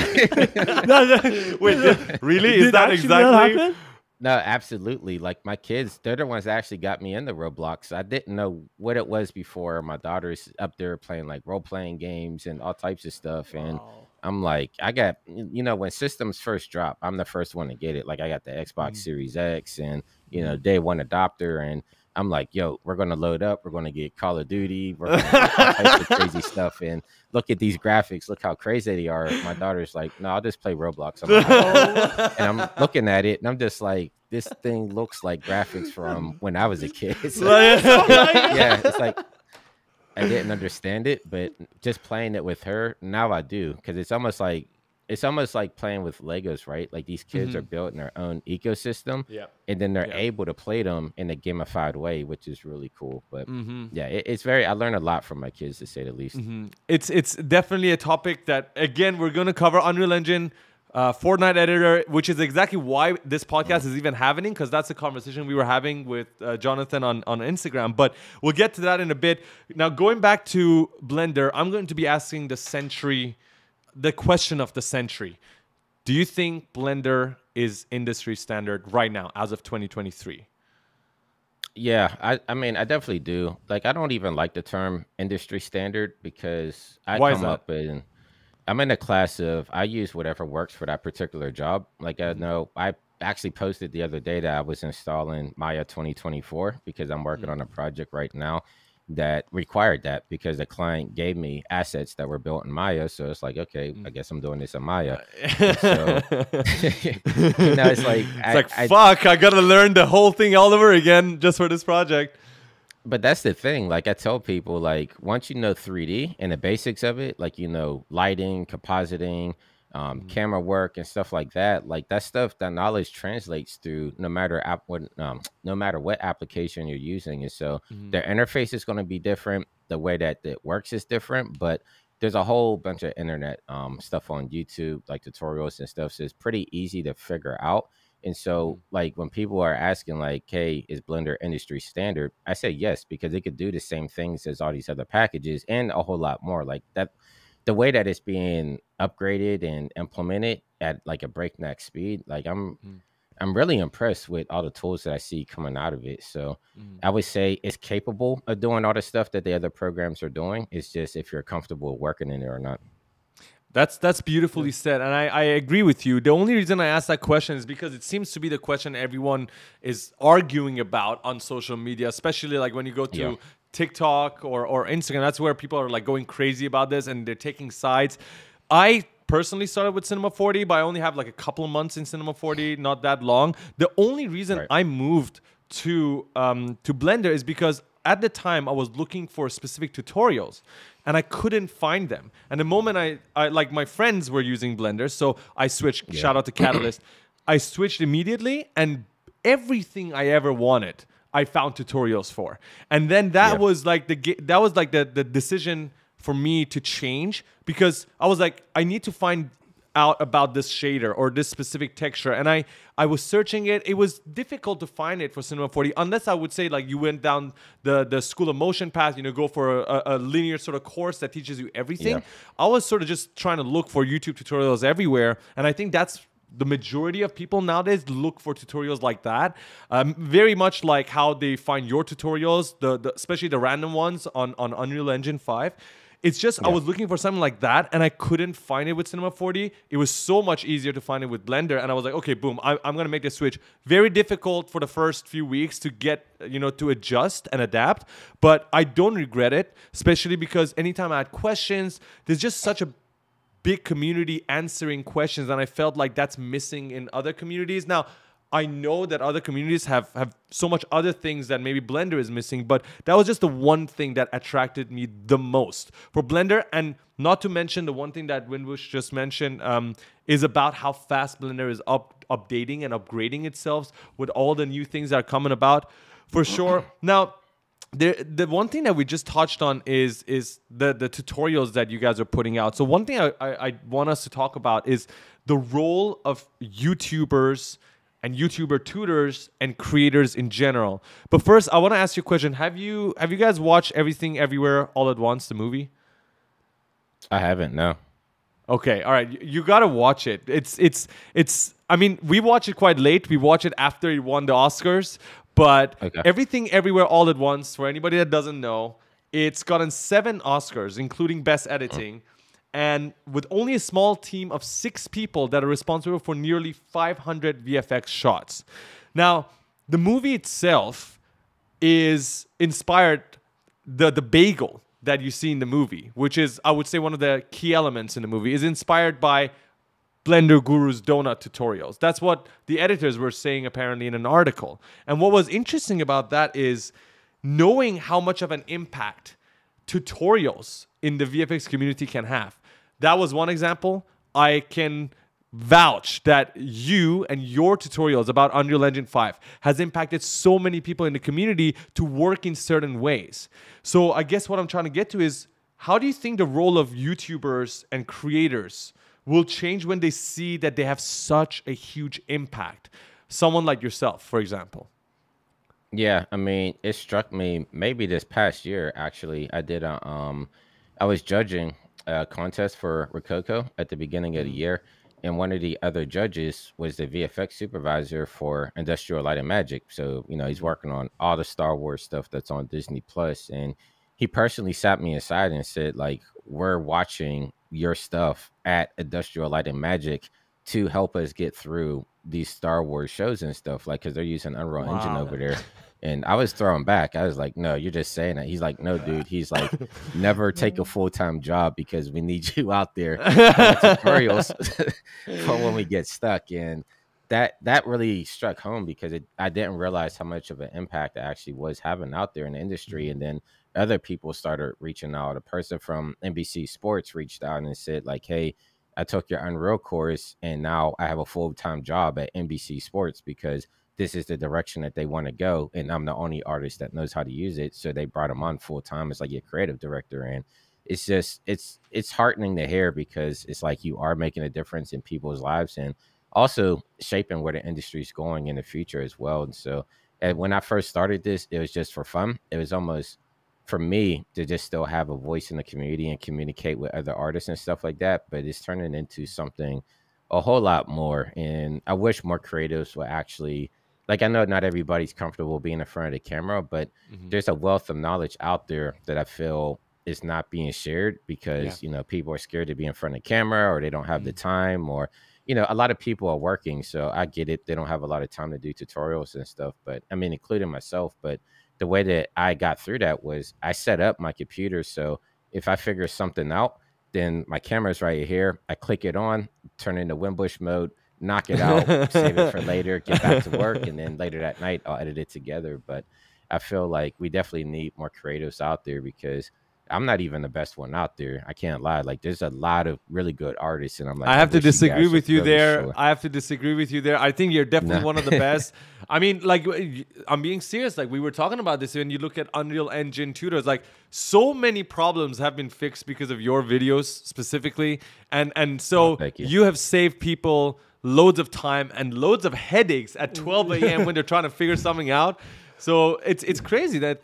yeah. wait, really? Is Did that actually exactly? happen? No, absolutely. Like my kids, they're the ones that actually got me into Roblox. I didn't know what it was before. My daughter's up there playing like role playing games and all types of stuff. And I'm like, I got, you know, when systems first drop, I'm the first one to get it. Like I got the Xbox mm. Series X and, you know, mm-hmm. day one adopter. And I'm like, yo, we're going to load up. We're going to get Call of Duty. We're going to get all types of crazy stuff. And look at these graphics. Look how crazy they are. My daughter's like, no, I'll just play Roblox. I'm like, "Oh." and I'm looking at it and I'm just like, this thing looks like graphics from when I was a kid. So, yeah, it's like I didn't understand it, but just playing it with her, now I do. Because it's almost like it's almost like playing with Legos, right? Like these kids are building their own ecosystem, Yeah. and then they're Yeah. able to play them in a gamified way, which is really cool. But Mm-hmm. yeah, it, it's very. I learned a lot from my kids, to say the least. It's it's definitely a topic that again we're going to cover Unreal Engine, uh, Fortnite editor, which is exactly why this podcast is even happening because that's the conversation we were having with uh, Jonathan on on Instagram. But we'll get to that in a bit. Now going back to Blender, I'm going to be asking the century, the question of the century. Do you think Blender is industry standard right now as of 2023? Yeah, I, I mean, I definitely do. Like, I don't even like the term industry standard because I Why come up in, I'm in a class of, I use whatever works for that particular job. Like, I mm-hmm. know I actually posted the other day that I was installing Maya 2024 because I'm working mm. on a project right now. That required that because the client gave me assets that were built in Maya. So it's like, okay, I mm. guess I'm doing this in Maya. so, you know, it's like, it's I- like I- fuck. I gotta learn the whole thing all over again just for this project. but that's the thing. Like I tell people, like once you know 3D and the basics of it, like you know lighting, compositing, um, camera work, and stuff like that. Like that stuff, that knowledge translates through no matter app, what, um, no matter what application you're using. And so their interface is going to be different. The way that it works is different, but there's a whole bunch of internet um, stuff on YouTube, like tutorials and stuff. So it's pretty easy to figure out. And so, like when people are asking, like, "Hey, is Blender industry standard?" I say yes because it could do the same things as all these other packages and a whole lot more. Like that, the way that it's being upgraded and implemented at like a breakneck speed. Like I'm, Mm. I'm really impressed with all the tools that I see coming out of it. So I would say it's capable of doing all the stuff that the other programs are doing. It's just if you're comfortable working in it or not. That's that's beautifully said, and I, I agree with you. The only reason I asked that question is because it seems to be the question everyone is arguing about on social media, especially like when you go to Yeah. TikTok or or Instagram. That's where people are like going crazy about this and they're taking sides. I personally started with Cinema 4D, but I only have like a couple of months in Cinema 4D, not that long. The only reason Right. I moved to um, to Blender is because at the time I was looking for specific tutorials and I couldn't find them. And the moment I, I like my friends were using Blender, so I switched. Shout out to Catalyst. I switched immediately, and everything I ever wanted, I found tutorials for. And then that Yeah. was like the that was like the the decision for me to change because I was like I need to find out about this shader or this specific texture and I I was searching it it was difficult to find it for Cinema 4D unless I would say like you went down the the school of motion path you know go for a, a linear sort of course that teaches you everything Yeah. I was sort of just trying to look for YouTube tutorials everywhere and I think that's the majority of people nowadays look for tutorials like that um, very much like how they find your tutorials the, the especially the random ones on on Unreal Engine 5 it's just I was looking for something like that and I couldn't find it with Cinema 4D. It was so much easier to find it with Blender, and I was like, okay, boom, I, I'm gonna make the switch. Very difficult for the first few weeks to get, you know, to adjust and adapt, but I don't regret it, especially because anytime I had questions, there's just such a big community answering questions and i felt like that's missing in other communities. Now i know that other communities have have so much other things that maybe blender is missing but that was just the one thing that attracted me the most. For blender and not to mention the one thing that winbush just mentioned um, is about how fast blender is up updating and upgrading itself with all the new things that are coming about. For sure. Now the the one thing that we just touched on is is the the tutorials that you guys are putting out. So one thing I, I, I want us to talk about is the role of YouTubers and YouTuber tutors and creators in general. But first, I want to ask you a question. Have you have you guys watched Everything Everywhere All at Once, the movie? I haven't, no. Okay, all right. You, you gotta watch it. It's it's it's. I mean, we watch it quite late. We watch it after he won the Oscars. But Okay. everything, everywhere, all at once. For anybody that doesn't know, it's gotten seven Oscars, including Best Editing, and with only a small team of six people that are responsible for nearly 500 VFX shots. Now, the movie itself is inspired the the bagel that you see in the movie, which is I would say one of the key elements in the movie, is inspired by Blender Guru's donut tutorials. That's what the editors were saying apparently in an article. And what was interesting about that is knowing how much of an impact tutorials in the VFX community can have. That was one example. I can vouch that you and your tutorials about Unreal Engine 5 has impacted so many people in the community to work in certain ways. So I guess what I'm trying to get to is how do you think the role of YouTubers and creators will change when they see that they have such a huge impact? Someone like yourself, for example. Yeah, I mean, it struck me maybe this past year actually. I did a um I was judging a contest for Rokoko at the beginning of the year, and one of the other judges was the VFX supervisor for Industrial Light and Magic. So, you know, he's working on all the Star Wars stuff that's on Disney Plus and he personally sat me aside and said like we're watching your stuff at Industrial Light and Magic to help us get through these Star Wars shows and stuff, like because they're using Unreal Engine over there. And I was throwing back. I was like, "No, you're just saying that." He's like, "No, dude." He's like, "Never take a full time job because we need you out there uh, doing tutorials for when we get stuck." And that that really struck home because it, I didn't realize how much of an impact it actually was having out there in the industry. And mm-hmm. then other people started reaching out. A person from NBC Sports reached out and said, like, "Hey, I took your Unreal course, and now I have a full time job at NBC Sports because this is the direction that they want to go, and I'm the only artist that knows how to use it." So they brought him on full time as like a creative director, and it's just it's it's heartening to hear because it's like you are making a difference in people's lives and also shaping where the industry is going in the future as well. And so, and when I first started this, it was just for fun. It was almost for me to just still have a voice in the community and communicate with other artists and stuff like that. But it's turning into something a whole lot more. And I wish more creatives would actually, like, I know not everybody's comfortable being in front of the camera, but Mhm. there's a wealth of knowledge out there that I feel is not being shared because you know people are scared to be in front of camera or they don't have the time or you know a lot of people are working so i get it they don't have a lot of time to do tutorials and stuff but i mean including myself but the way that i got through that was i set up my computer so if i figure something out then my camera's right here i click it on turn into winbush mode knock it out save it for later get back to work and then later that night i'll edit it together. But i feel like we definitely need more creatives out there because I'm not even the best one out there. I can't lie. Like there's a lot of really good artists, and I'm like, I have to wish you disagree with you there. show- I have to disagree with you there. I think you're definitely No. one of the best. I mean, like I'm being serious. Like we were talking about this when you look at Unreal Engine tutors. Like so many problems have been fixed because of your videos specifically, and and so Oh, thank you. have saved people loads of time and loads of headaches at 12 a.m. when they're trying to figure something out. So it's it's crazy that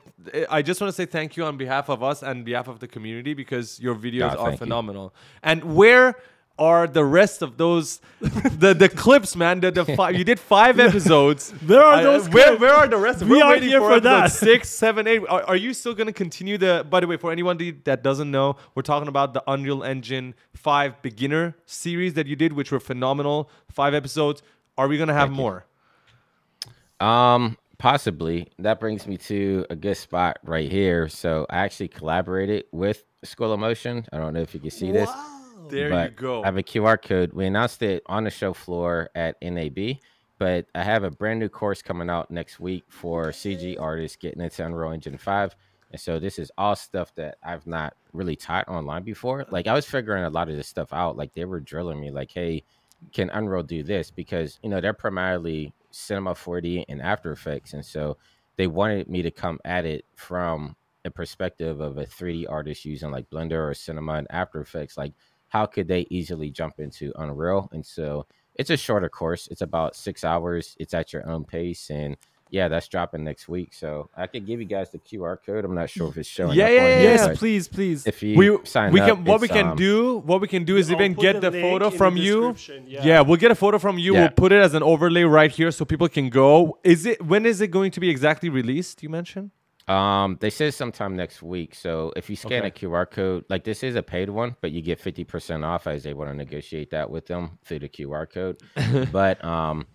I just want to say thank you on behalf of us and behalf of the community because your videos Ah, are thank you. phenomenal. And where are the rest of those the the clips, man? The, the five, you did five episodes. Where are I- those Where where are the rest? We We're are waiting here for episode that. Six, seven, eight. Are, are you still gonna continue the? By the way, for anyone that doesn't know, we're talking about the Unreal Engine Five Beginner series that you did, which were phenomenal. Five episodes. Are we gonna have Thank you. more? Um, possibly. That brings me to a good spot right here. So I actually collaborated with School of Motion. I don't know if you can see this. There you go. I have a QR code. We announced it on the show floor at NAB, but I have a brand new course coming out next week for CG artists getting into Unreal Engine 5. And so this is all stuff that I've not really taught online before. Like I was figuring a lot of this stuff out. Like they were drilling me like, hey, can Unreal do this? Because you know, they're primarily Cinema 4D and After Effects. And so they wanted me to come at it from a perspective of a 3D artist using like Blender or Cinema and After Effects. Like how could they easily jump into Unreal? And so it's a shorter course. It's about six hours. It's at your own pace. And yeah, that's dropping next week. So I could give you guys the QR code. I'm not sure if it's showing. Yeah, up yeah, on yeah, here. Yes, please, please. If you we sign we up, can what we can um, do what we can do is even get the link photo in the from you description, yeah. we'll get a photo from you Yeah. we'll put it as an overlay right here so people can go is it when is it going to be exactly released you mentioned Um, they said sometime next week. So if you scan Okay. a QR code, like this is a paid one, but you get fifty percent off. I was able to negotiate that with them through the QR code. but um,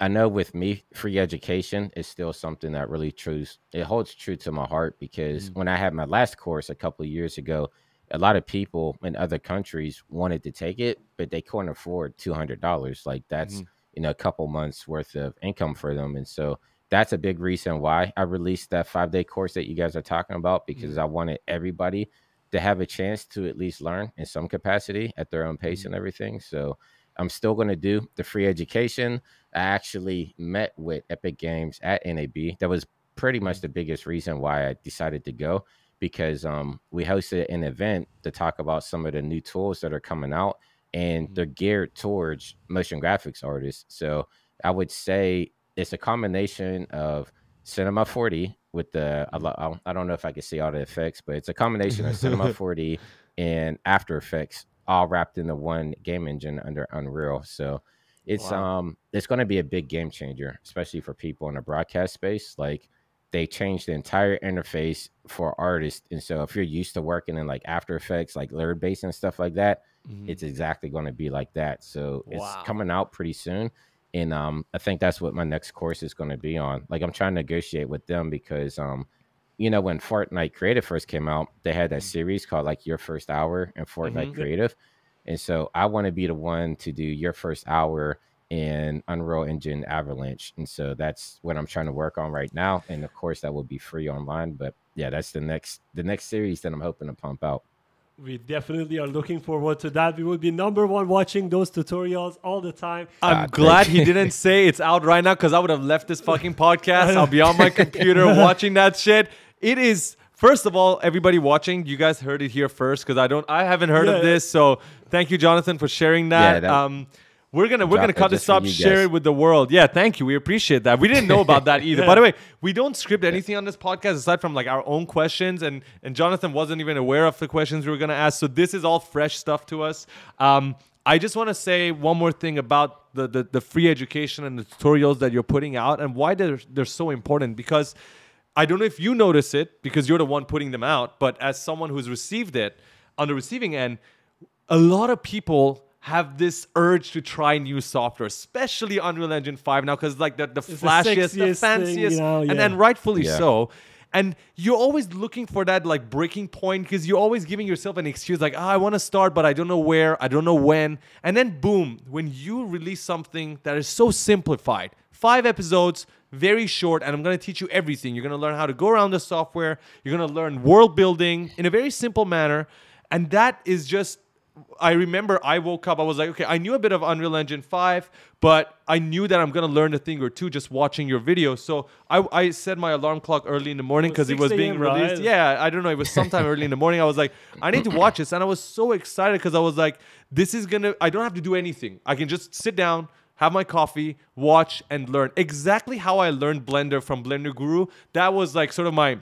I know with me, free education is still something that really true. It holds true to my heart because mm. when I had my last course a couple of years ago, a lot of people in other countries wanted to take it, but they couldn't afford two hundred dollars. Like that's mm-hmm. you know a couple months worth of income for them, and so that's a big reason why I released that five day course that you guys are talking about because mm-hmm. I wanted everybody to have a chance to at least learn in some capacity at their own pace mm-hmm. and everything. So I'm still going to do the free education. I actually met with Epic Games at NAB. That was pretty much mm-hmm. the biggest reason why I decided to go because um, we hosted an event to talk about some of the new tools that are coming out and mm-hmm. they're geared towards motion graphics artists. So I would say it's a combination of Cinema 4D with the mm-hmm. I don't- I don't know if I can see all the effects, but it's a combination of Cinema 4D and After Effects all wrapped into one game engine under Unreal. So it's Wow. um it's going to be a big game changer, especially for people in the broadcast space. Like they changed the entire interface for artists, and so if you're used to working in like After Effects, like layer base and stuff like that, it's exactly going to be like that. So Wow. it's coming out pretty soon. and um, I think that's what my next course is going to be on. Like I'm trying to negotiate with them because um, you know, when Fortnite Creative first came out, they had that series called like Your First Hour in Fortnite Mhm. Creative, and so I want to be the one to do Your First Hour in Unreal Engine Avalanche, and so that's what I'm trying to work on right now. And of course, that will be free online. But yeah, that's the next the next series that I'm hoping to pump out. We definitely are looking forward to that. We will be number one watching those tutorials all the time. I'm Ah, glad he didn't say it's out right now because I would have left this fucking podcast. I'll be on my computer watching that shit. It is. First of all, everybody watching, you guys heard it here first because I don't, I haven't heard Yeah. of this. So thank you, Jonathan, for sharing that. Yeah, that- um, we're gonna we're gonna cut this up, share it with the world. Yeah, thank you. We appreciate that. We didn't know about that either. By the way, we don't script anything on this podcast aside from like our own questions, and and Jonathan wasn't even aware of the questions we were gonna ask. So this is all fresh stuff to us. Um, I just want to say one more thing about the, the the free education and the tutorials that you're putting out and why they're they're so important because I don't know if you notice it because you're the one putting them out, but as someone who's received it on the receiving end, a lot of people have this urge to try new software, especially Unreal Engine 5 now, because like the, the the flashiest, the, sexiest thing, fanciest, you know, and, yeah. and rightfully Yeah. so. And you're always looking for that like breaking point because you're always giving yourself an excuse like, ah, I want to start, but I don't know where, I don't know when. And then boom, when you release something that is so simplified, five episodes, very short, and I'm gonna teach you everything. You're gonna learn how to go around the software, you're gonna learn world building in a very simple manner. And that is just I remember I woke up, I was like, okay, I knew a bit of Unreal Engine 5, but I knew that I'm gonna learn a thing or two just watching your video. So I, I set my alarm clock early in the morning because it 6 was being released. right? Yeah, I don't know, it was sometime early in the morning. I was like, I need to watch this. And I was so excited because I was like, this is gonna I don't have to do anything. I can just sit down, have my coffee, watch, and learn. Exactly how I learned Blender from Blender Guru. That was like sort of my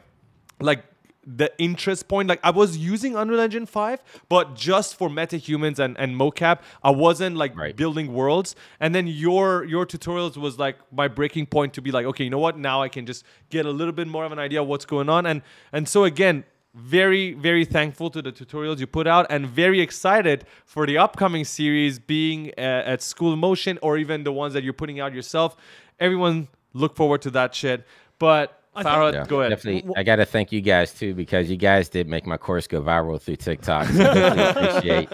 like the interest point like i was using unreal engine 5 but just for metahumans and, and mocap i wasn't like Right. building worlds and then your your tutorials was like my breaking point to be like okay you know what now i can just get a little bit more of an idea of what's going on and and so again very very thankful to the tutorials you put out and very excited for the upcoming series being uh, at school motion or even the ones that you're putting out yourself. Everyone look forward to that shit. But Farhad, Yeah, go ahead Definitely, I got to thank you guys too because you guys did make my course go viral through TikTok. So I appreciate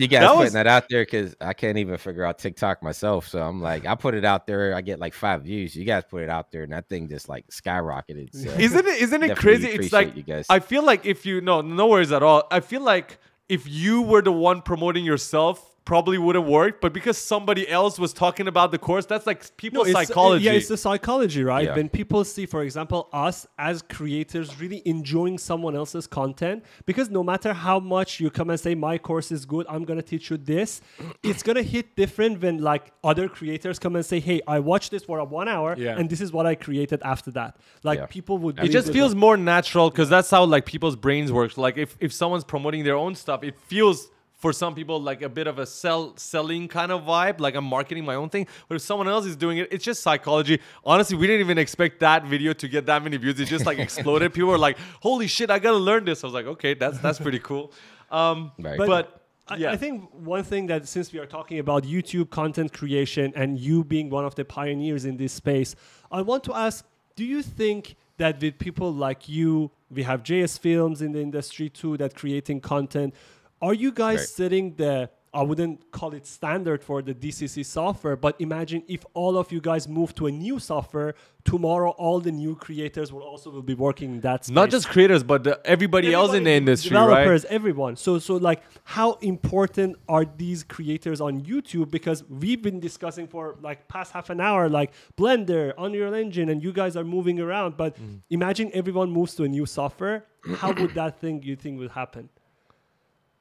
you guys That putting that out there because I can't even figure out TikTok myself. So I'm like, I put it out there, I get like five views. You guys put it out there, and that thing just like skyrocketed. So isn't it isn't it crazy it's like you guys. i feel like if you no no worries at all i feel like if you were the one promoting yourself probably would have worked but because somebody else was talking about the course that's like people's it's- uh, psychology Yeah, it's the psychology, right? Yeah. When people see, for example, us as creators really enjoying someone else's content, because no matter how much you come and say my course is good, I'm gonna teach you this, it's gonna hit different when like other creators come and say, hey, I watched this for a one hour, Yeah. and this is what I created after that. Like Yeah. people would. it just feels that. more natural because that's how like people's brains work like if, if someone's promoting their own stuff it feels for some people like a bit of a sell selling kind of vibe like i'm marketing my own thing. But if someone else is doing it it's just psychology. Honestly we didn't even expect that video to get that many views. It just like exploded. People were like holy shit i gotta learn this. I was like okay that's that's pretty cool. Um Right. but, But- I, yeah. I think one thing that since we are talking about YouTube content creation and you being one of the pioneers in this space, I want to ask: Do you think that with people like you, we have JSFILMZ in the industry too that creating content? Are you guys Right. setting the I wouldn't call it standard for the DCC software, but imagine if all of you guys move to a new software tomorrow, all the new creators will also will be working in that space. not just creators but the, everybody, else in the Everybody, industry right developers, everyone. So, so like, how important are these creators on YouTube? Because we've been discussing for like past half an hour, like Blender, Unreal Engine, and you guys are moving around. But Mm. imagine everyone moves to a new software. How would that thing you think would happen?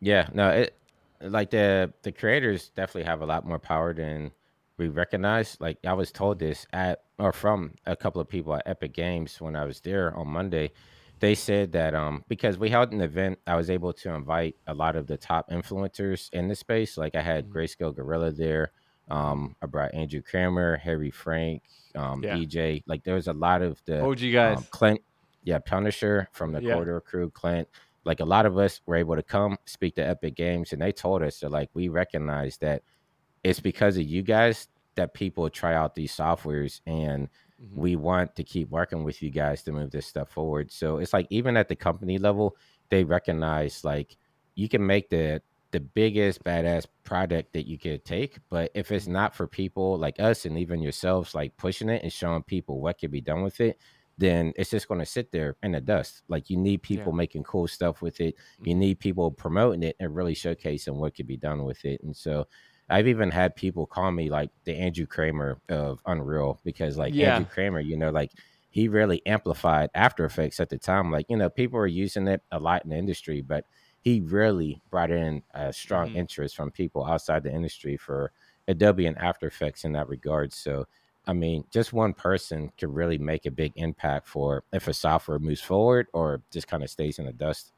Yeah, no, it like the the creators definitely have a lot more power than we recognize. Like I was told this at or from a couple of people at Epic Games when I was there on Monday. They said that um because we held an event, I was able to invite a lot of the top influencers in the space. Like I had Grayscale Gorilla there. Um, I brought Andrew Kramer, Harry Frank, um, Yeah. EJ. Like there was a lot of the og guys um, Clint, yeah, Punisher from the Yeah. Corridor crew, Clint. Like a lot of us were able to come speak to Epic Games, and they told us that like we recognize that it's because of you guys that people try out these softwares and Mm-hmm. we want to keep working with you guys to move this stuff forward. So it's like even at the company level, they recognize like you can make the the biggest badass product that you could take, but if it's not for people like us and even yourselves like pushing it and showing people what can be done with it, then it's just going to sit there in the dust. Like you need people Yeah. making cool stuff with it. You need people promoting it and really showcasing what could be done with it. And so I've even had people call me like the Andrew Kramer of Unreal because like Yeah. Andrew Kramer, you know, like he really amplified After Effects at the time. Like, you know, people were using it a lot in the industry, but he really brought in a strong Mhm. interest from people outside the industry for Adobe and After Effects in that regard. So I mean, just one person could really make a big impact for if a software moves forward or just kind of stays in the dust.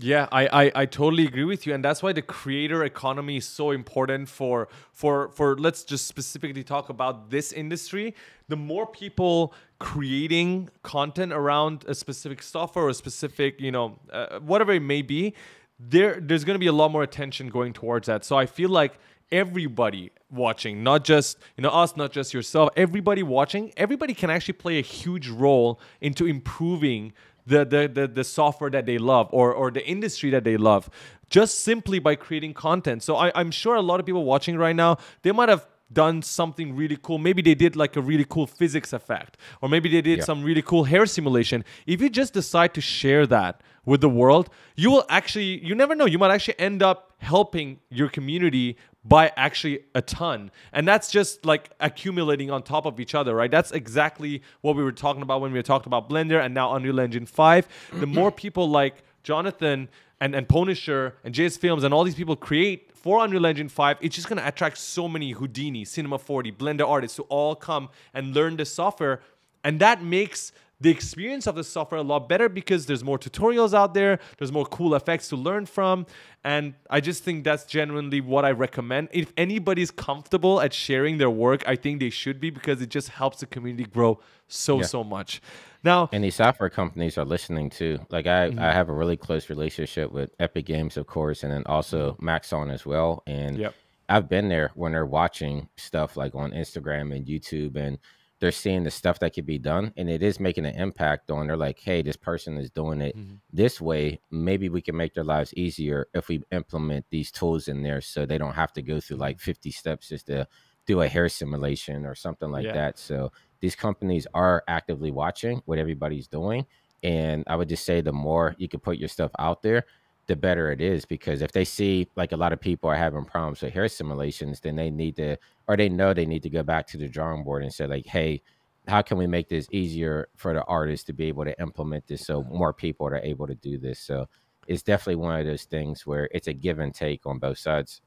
Yeah, I, I, I totally agree with you, and that's why the creator economy is so important for for for. Let's just specifically talk about this industry. The more people creating content around a specific software or a specific, you know, uh, whatever it may be, there there's going to be a lot more attention going towards that. So I feel like everybody watching, not just you know us, not just yourself, everybody watching, everybody can actually play a huge role into improving the, the, the, the software that they love or, or the industry that they love just simply by creating content. So I, I'm sure a lot of people watching right now, they might have done something really cool. Maybe they did like a really cool physics effect, or maybe they did Yeah. some really cool hair simulation. If you just decide to share that with the world, you will actually, you never know, you might actually end up helping your community by actually a ton. And that's just like accumulating on top of each other, right? That's exactly what we were talking about when we were talking about Blender and now Unreal Engine 5. The more people like Jonathan and, and Punisher and JSFILMZ and all these people create for Unreal Engine 5, it's just gonna attract so many Houdini, Cinema 4D, Blender artists to all come and learn the software. And that makes the experience of the software a lot better because there's more tutorials out there, there's more cool effects to learn from. And I just think that's genuinely what I recommend. If anybody's comfortable at sharing their work, I think they should be because it just helps the community grow so, Yeah. so much. Now, And these software companies are listening too. Like I, Mm-hmm. I have a really close relationship with Epic Games, of course, and then also Maxon as well. And Mm-hmm. Yep. I've been there when they're watching stuff like on Instagram and YouTube and they're seeing the stuff that could be done and it is making an impact on they're like, hey, this person is doing it Mhm. this way. Maybe we can make their lives easier if we implement these tools in there so they don't have to go through like 50 steps just to do a hair simulation or something like Yeah. that. So these companies are actively watching what everybody's doing. And I would just say the more you can put your stuff out there, the better it is. Because if they see like a lot of people are having problems with hair simulations, then they need to, or they know they need to go back to the drawing board and say, like, hey, how can we make this easier for the artists to be able to implement this so more people are able to do this? So it's definitely one of those things where it's a give and take on both sides.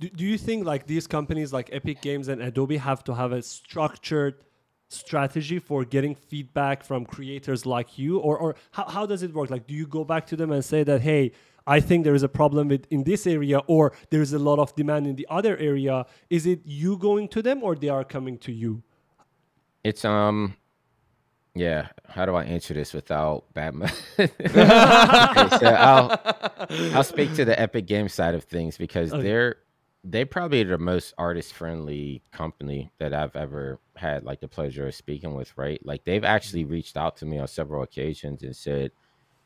Do, do you think like these companies like Epic Games and Adobe have to have a structured strategy for getting feedback from creators like you or, or how, how does it work like do you go back to them and say that hey i think there is a problem with in this area or there is a lot of demand in the other area is it you going to them or they are coming to you It's um yeah, how do I answer this without Batman? okay, so I'll I'll speak to the Epic Games side of things because Okay. they're they probably the most artist friendly company that I've ever had like the pleasure of speaking with, right? Like they've actually mm-hmm. reached out to me on several occasions and said,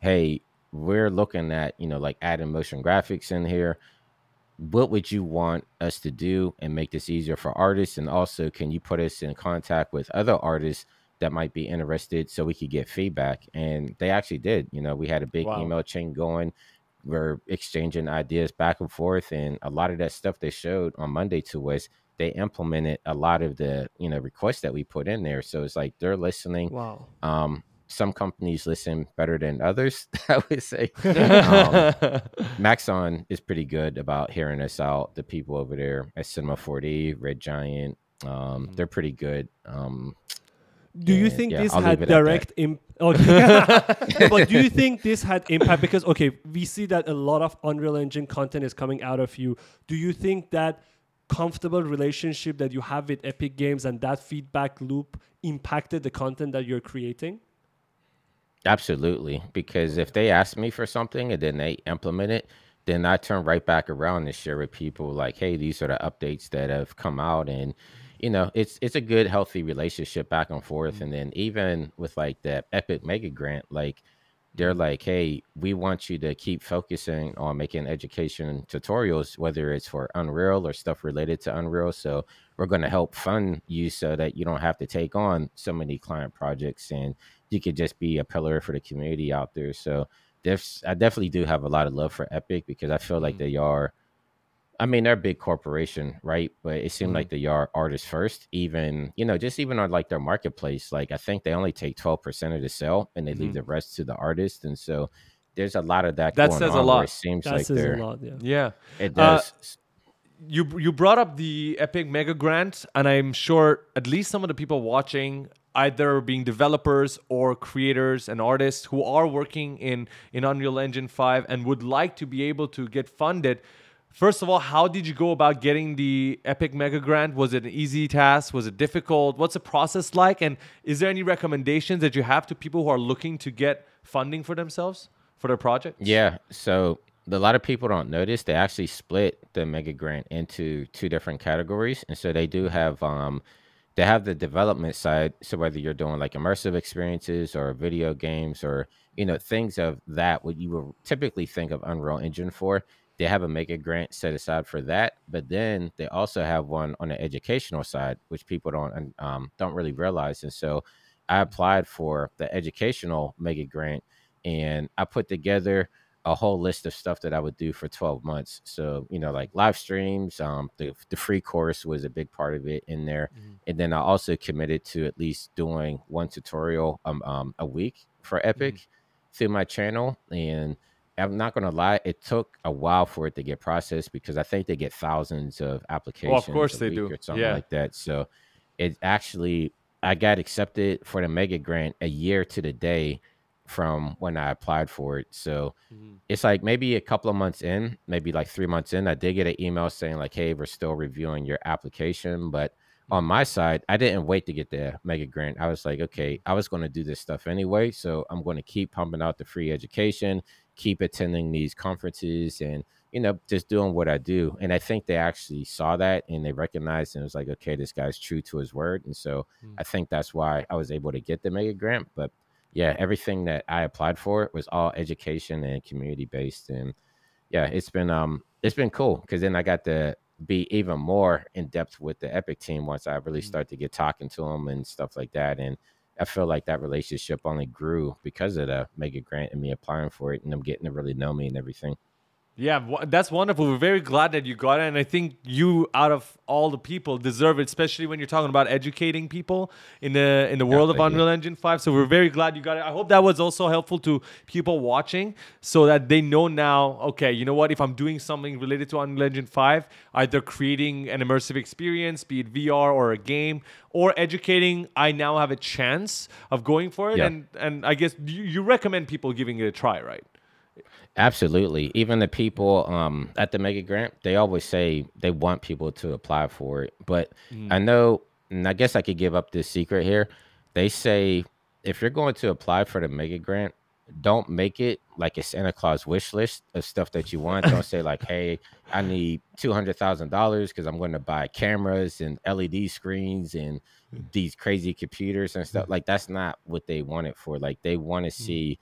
Hey, we're looking at, you know, like adding motion graphics in here. What would you want us to do and make this easier for artists? And also, can you put us in contact with other artists that might be interested so we could get feedback? And they actually did. You know, we had a big Wow. email chain going. We're exchanging ideas back and forth. And a lot of that stuff they showed on Monday to us, they implemented a lot of the, you know, requests that we put in there. So it's like they're listening. wow Um, some companies listen better than others, I would say. um, Maxon is pretty good about hearing us out. The people over there at Cinema 4D, Red Giant, um, they're pretty good. Um, do you think yeah, this I'll had it at that. direct impact? Okay. But do you think this had impact? Because okay, we see that a lot of Unreal Engine content is coming out of you. Do you think that comfortable relationship that you have with Epic Games and that feedback loop impacted the content that you're creating? absolutely, because if they ask me for something and then they implement it, then I turn right back around and share with people like, hey, these are the updates that have come out and you know, it's it's a good healthy relationship back and forth. And then even with like the Epic Mega Grant, like they're like, hey, we want you to keep focusing on making education tutorials, whether it's for Unreal or stuff related to Unreal. So we're going to help fund you so that you don't have to take on so many client projects and you could just be a pillar for the community out there. So I definitely do have a lot of love for Epic because I feel like Mhm. they are. I mean, they're a big corporation, right? But it seemed Mhm. like they are artists first. Even you know, just even on like their marketplace, like I think they only take twelve percent of the sale and they leave Mhm. the rest to the artist. And so there's a lot of that. That going says a on where lot. It seems That like says they're a lot. Yeah. Yeah. it Uh, does. you you brought up the Epic Mega Grant, and I'm sure at least some of the people watching, either being developers or creators and artists who are working in in Unreal Engine 5 and would like to be able to get funded. First of all, how did you go about getting the Epic Mega Grant? Was it an easy task? Was it difficult? What's the process like? And is there any recommendations that you have to people who are looking to get funding for themselves for their project? Yeah. So a lot of people don't notice they actually split the mega grant into two different categories, and so they do have um they have the development side. So whether you're doing like immersive experiences or video games or you know things of that, what you would typically think of Unreal Engine for, they have a mega grant set aside for that. But then they also have one on the educational side, which people don't um, don't really realize. And so I applied for the educational mega grant, and I put together a whole list of stuff that I would do for 12 months. So, you know, like live streams, um, the, the free course was a big part of it in there. Mhm. And then I also committed to at least doing one tutorial um, um, a week for Epic through my channel. And I'm not going to lie, it took a while for it to get processed because I think they get thousands of applications. Well, of course they do. Or something Yeah. like that. So it actually, I got accepted for the mega grant a year to the day from when I applied for it. So Mhm. it's like maybe a couple of months in, maybe like three months in, I did get an email saying like, "Hey, we're still reviewing your application." But on my side, I didn't wait to get the mega grant. I was like, okay, I was going to do this stuff anyway, so I'm going to keep pumping out the free education, keep attending these conferences, and you know, just doing what I do. And I think they actually saw that and they recognized and it was like, okay, this guy's true to his word. And so Mm. I think that's why I was able to get the mega grant. But yeah, everything that I applied for was all education and community based. And yeah, it's been um it's been cool because then I got to be even more in depth with the Epic team once I really Mhm. start to get talking to them and stuff like that. And I feel like that relationship only grew because of the mega grant and me applying for it and them getting to really know me and everything. Yeah, that's wonderful. We're very glad that you got it, and I think you, out of all the people, deserve it. Especially when you're talking about educating people in the in the world of thank you. Unreal Engine Five. So we're very glad you got it. I hope that was also helpful to people watching, so that they know now. Okay, you know what? If I'm doing something related to Unreal Engine Five, either creating an immersive experience, be it VR or a game, or educating, I now have a chance of going for it. Yeah. And and I guess you, you recommend people giving it a try, right? Absolutely. Even the people um, at the Mega Grant, they always say they want people to apply for it. But mm. I know, and I guess I could give up this secret here. They say if you're going to apply for the Mega Grant, don't make it like a Santa Claus wish list of stuff that you want. don't say like, "Hey, I need two hundred thousand dollars because I'm going to buy cameras and LED screens and mm. these crazy computers and stuff." Mm. Like that's not what they want it for. Like they want to see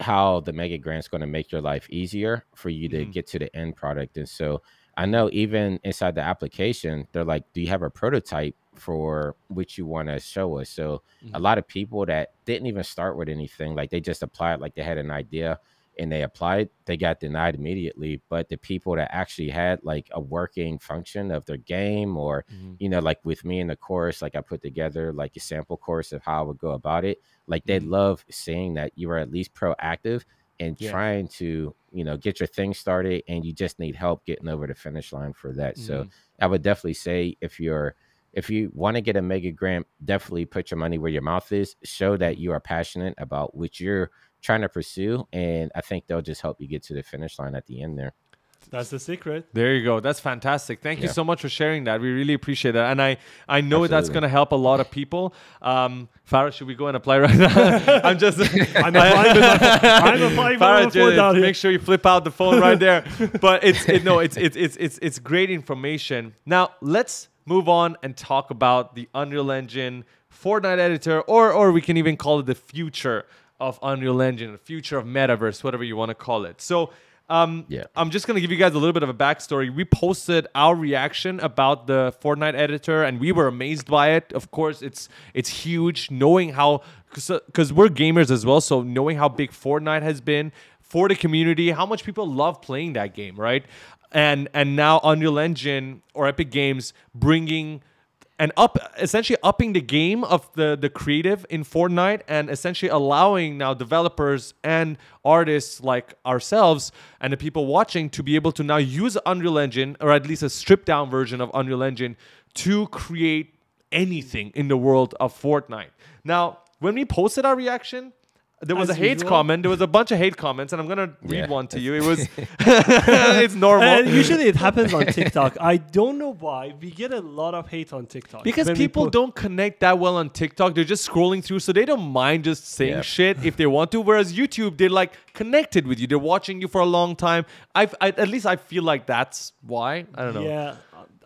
how the mega grant's going to make your life easier for you to Mhm. get to the end product. And so I know even inside the application, they're like, do you have a prototype for which you want to show us? So a Mhm. lot of people that didn't even start with anything, like they just applied, like they had an idea and they applied, they got denied immediately. But the people that actually had like a working function of their game or Mhm. you know, like with me in the course, like I put together like a sample course of how I would go about it. Like they Mhm. love seeing that you are at least proactive and Yeah. trying to, you know, get your thing started and you just need help getting over the finish line for that. So Mhm. I would definitely say if you're if you want to get a mega grant, definitely put your money where your mouth is. Show that you are passionate about what you're trying to pursue. And I think they'll just help you get to the finish line at the end there. That's the secret. There you go. That's fantastic. Thank you so much for sharing that. We really appreciate that, and I I know that's going to help a lot of people. Um, Farhad, should we go and apply right now? I'm just I'm applying with. I'm applying Farhad, just down here. make sure you flip out the phone right there. But it's it, no, it's it's it's it's it's great information. Now let's move on and talk about the Unreal Engine Fortnite editor, or or we can even call it the future of Unreal Engine, the future of metaverse, whatever you want to call it. So. Um, Yeah. I'm just gonna give you guys a little bit of a backstory. We posted our reaction about the Fortnite editor, and we were amazed by it. Of course, it's it's huge. Knowing how, because we're gamers as well, so knowing how big Fortnite has been for the community, how much people love playing that game, right? And and now Unreal Engine or Epic Games bringing and up essentially upping the game of the the creative in Fortnite and essentially allowing now developers and artists like ourselves and the people watching to be able to now use Unreal Engine or at least a stripped down version of Unreal Engine to create anything in the world of Fortnite. Now, when we posted our reaction, there was As a hate usual. comment. There was a bunch of hate comments, and I'm gonna read Yeah. one to you. It was it's normal. And usually it happens on TikTok. I don't know why we get a lot of hate on TikTok Because people don't connect that well on TikTok. They're just scrolling through, so they don't mind just saying Yeah. shit if they want to. Whereas YouTube, they're like connected with you. They're watching you for a long time. I've, I, at least I feel like that's why. I don't know. Yeah,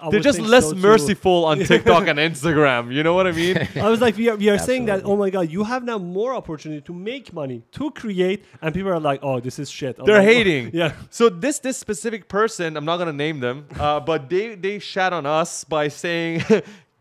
I- I They're just less so too. merciful on TikTok and Instagram. You know what I mean? I was like, we are, we are saying that, oh my God, you have now more opportunity to make money, to create, and people are like, oh, this is shit. I'm They're like, oh, hating. yeah. So this this specific person, I'm not gonna name them, uh, but they they shat on us by saying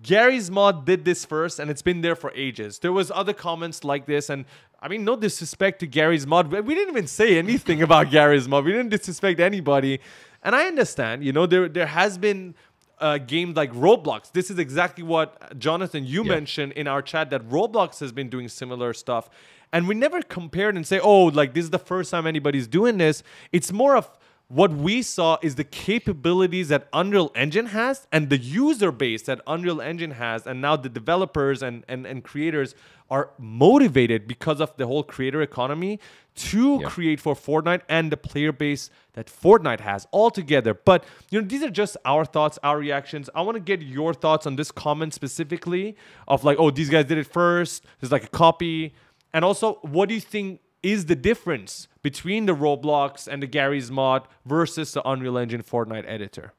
Garry's Mod did this first, and it's been there for ages. There was other comments like this, and I mean, no disrespect to Garry's Mod, we didn't even say anything about Garry's Mod. We didn't disrespect anybody, and I understand. You know, there there has been. Uh, games like Roblox. This is exactly what Jonathan you Yeah. mentioned in our chat that Roblox has been doing similar stuff, and we never compared and say, "Oh, like this is the first time anybody's doing this." It's more of what we saw is the capabilities that Unreal Engine has and the user base that Unreal Engine has, and now the developers and and, and creators are motivated because of the whole creator economy to Yeah. create for Fortnite and the player base that Fortnite has all together. But you know, these are just our thoughts, our reactions. I want to get your thoughts on this comment specifically of like, oh, these guys did it first. There's like a copy, and also, what do you think is the difference between the Roblox and the Garry's Mod versus the Unreal Engine Fortnite editor?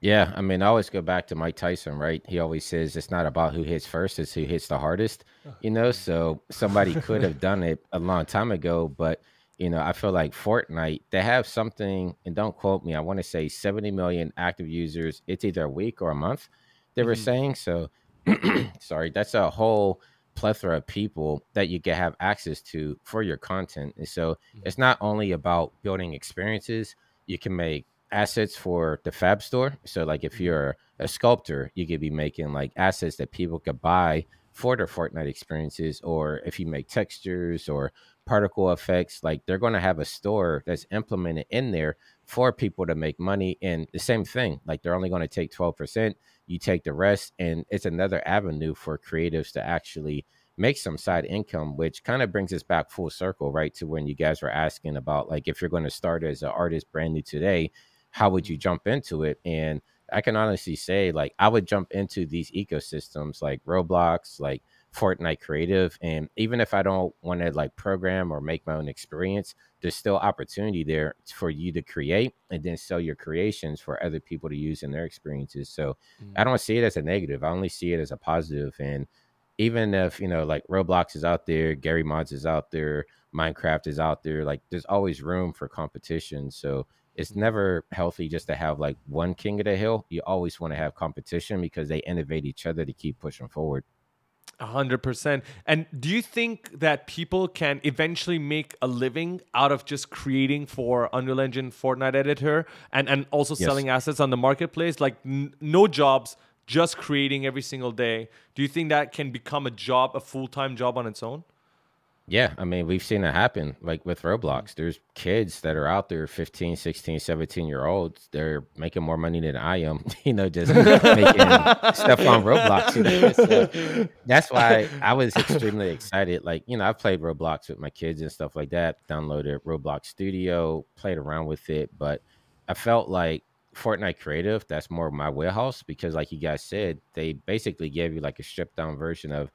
Yeah, I mean, I always go back to Mike Tyson, right? He always says it's not about who hits first, it's who hits the hardest, you know? So somebody could have done it a long time ago, but, you know, I feel like Fortnite, they have something, and don't quote me, I want to say 70 million active users. It's either a week or a month, they were mm-hmm. saying. So, sorry, that's a whole plethora of people that you can have access to for your content. And so mm-hmm. it's not only about building experiences, you can make assets for the fab store. So like if mm-hmm. you're a sculptor you could be making like assets that people could buy for their fortnite experiences or if you make textures or particle effects like they're going to have a store that's implemented in there for people to make money. And the same thing like they're only going to take 12% you take the rest and it's another avenue for creatives to actually make some side income which kind of brings us back full circle right to when you guys were asking about like if you're going to start as an artist brand new today how would you mm-hmm. jump into it? And i can honestly say like i would jump into these ecosystems like roblox like fortnite creative and even if i don't want to like program or make my own experience there's still opportunity there for you to create and then sell your creations for other people to use in their experiences so i mm. don't see it as a negative i only see it as a positive. and even if you know like roblox is out there Garry mods is out there minecraft is out there like there's always room for competition so it's mm. never healthy just to have like one king of the hill you always want to have competition because they innovate each other to keep pushing forward hundred percent. And do you think that people can eventually make a living out of just creating for Unreal Engine Fortnite editor and and also Yes. selling assets on the marketplace? Like n- no jobs, just creating every single day. Do you think that can become a job, a full time job on its own? Yeah, I mean, we've seen it happen like with Roblox. Mm. There's kids that are out there 15, 16, 17 year olds. They're making more money than I am, you know, just making stuff on Roblox. You know? So that's why I was extremely excited. Like, you know, I've played Roblox with my kids and stuff like that, downloaded Roblox Studio, played around with it, but I felt like Fortnite Creative, that's more my warehouse because, like you guys said, they basically gave you like a stripped down version of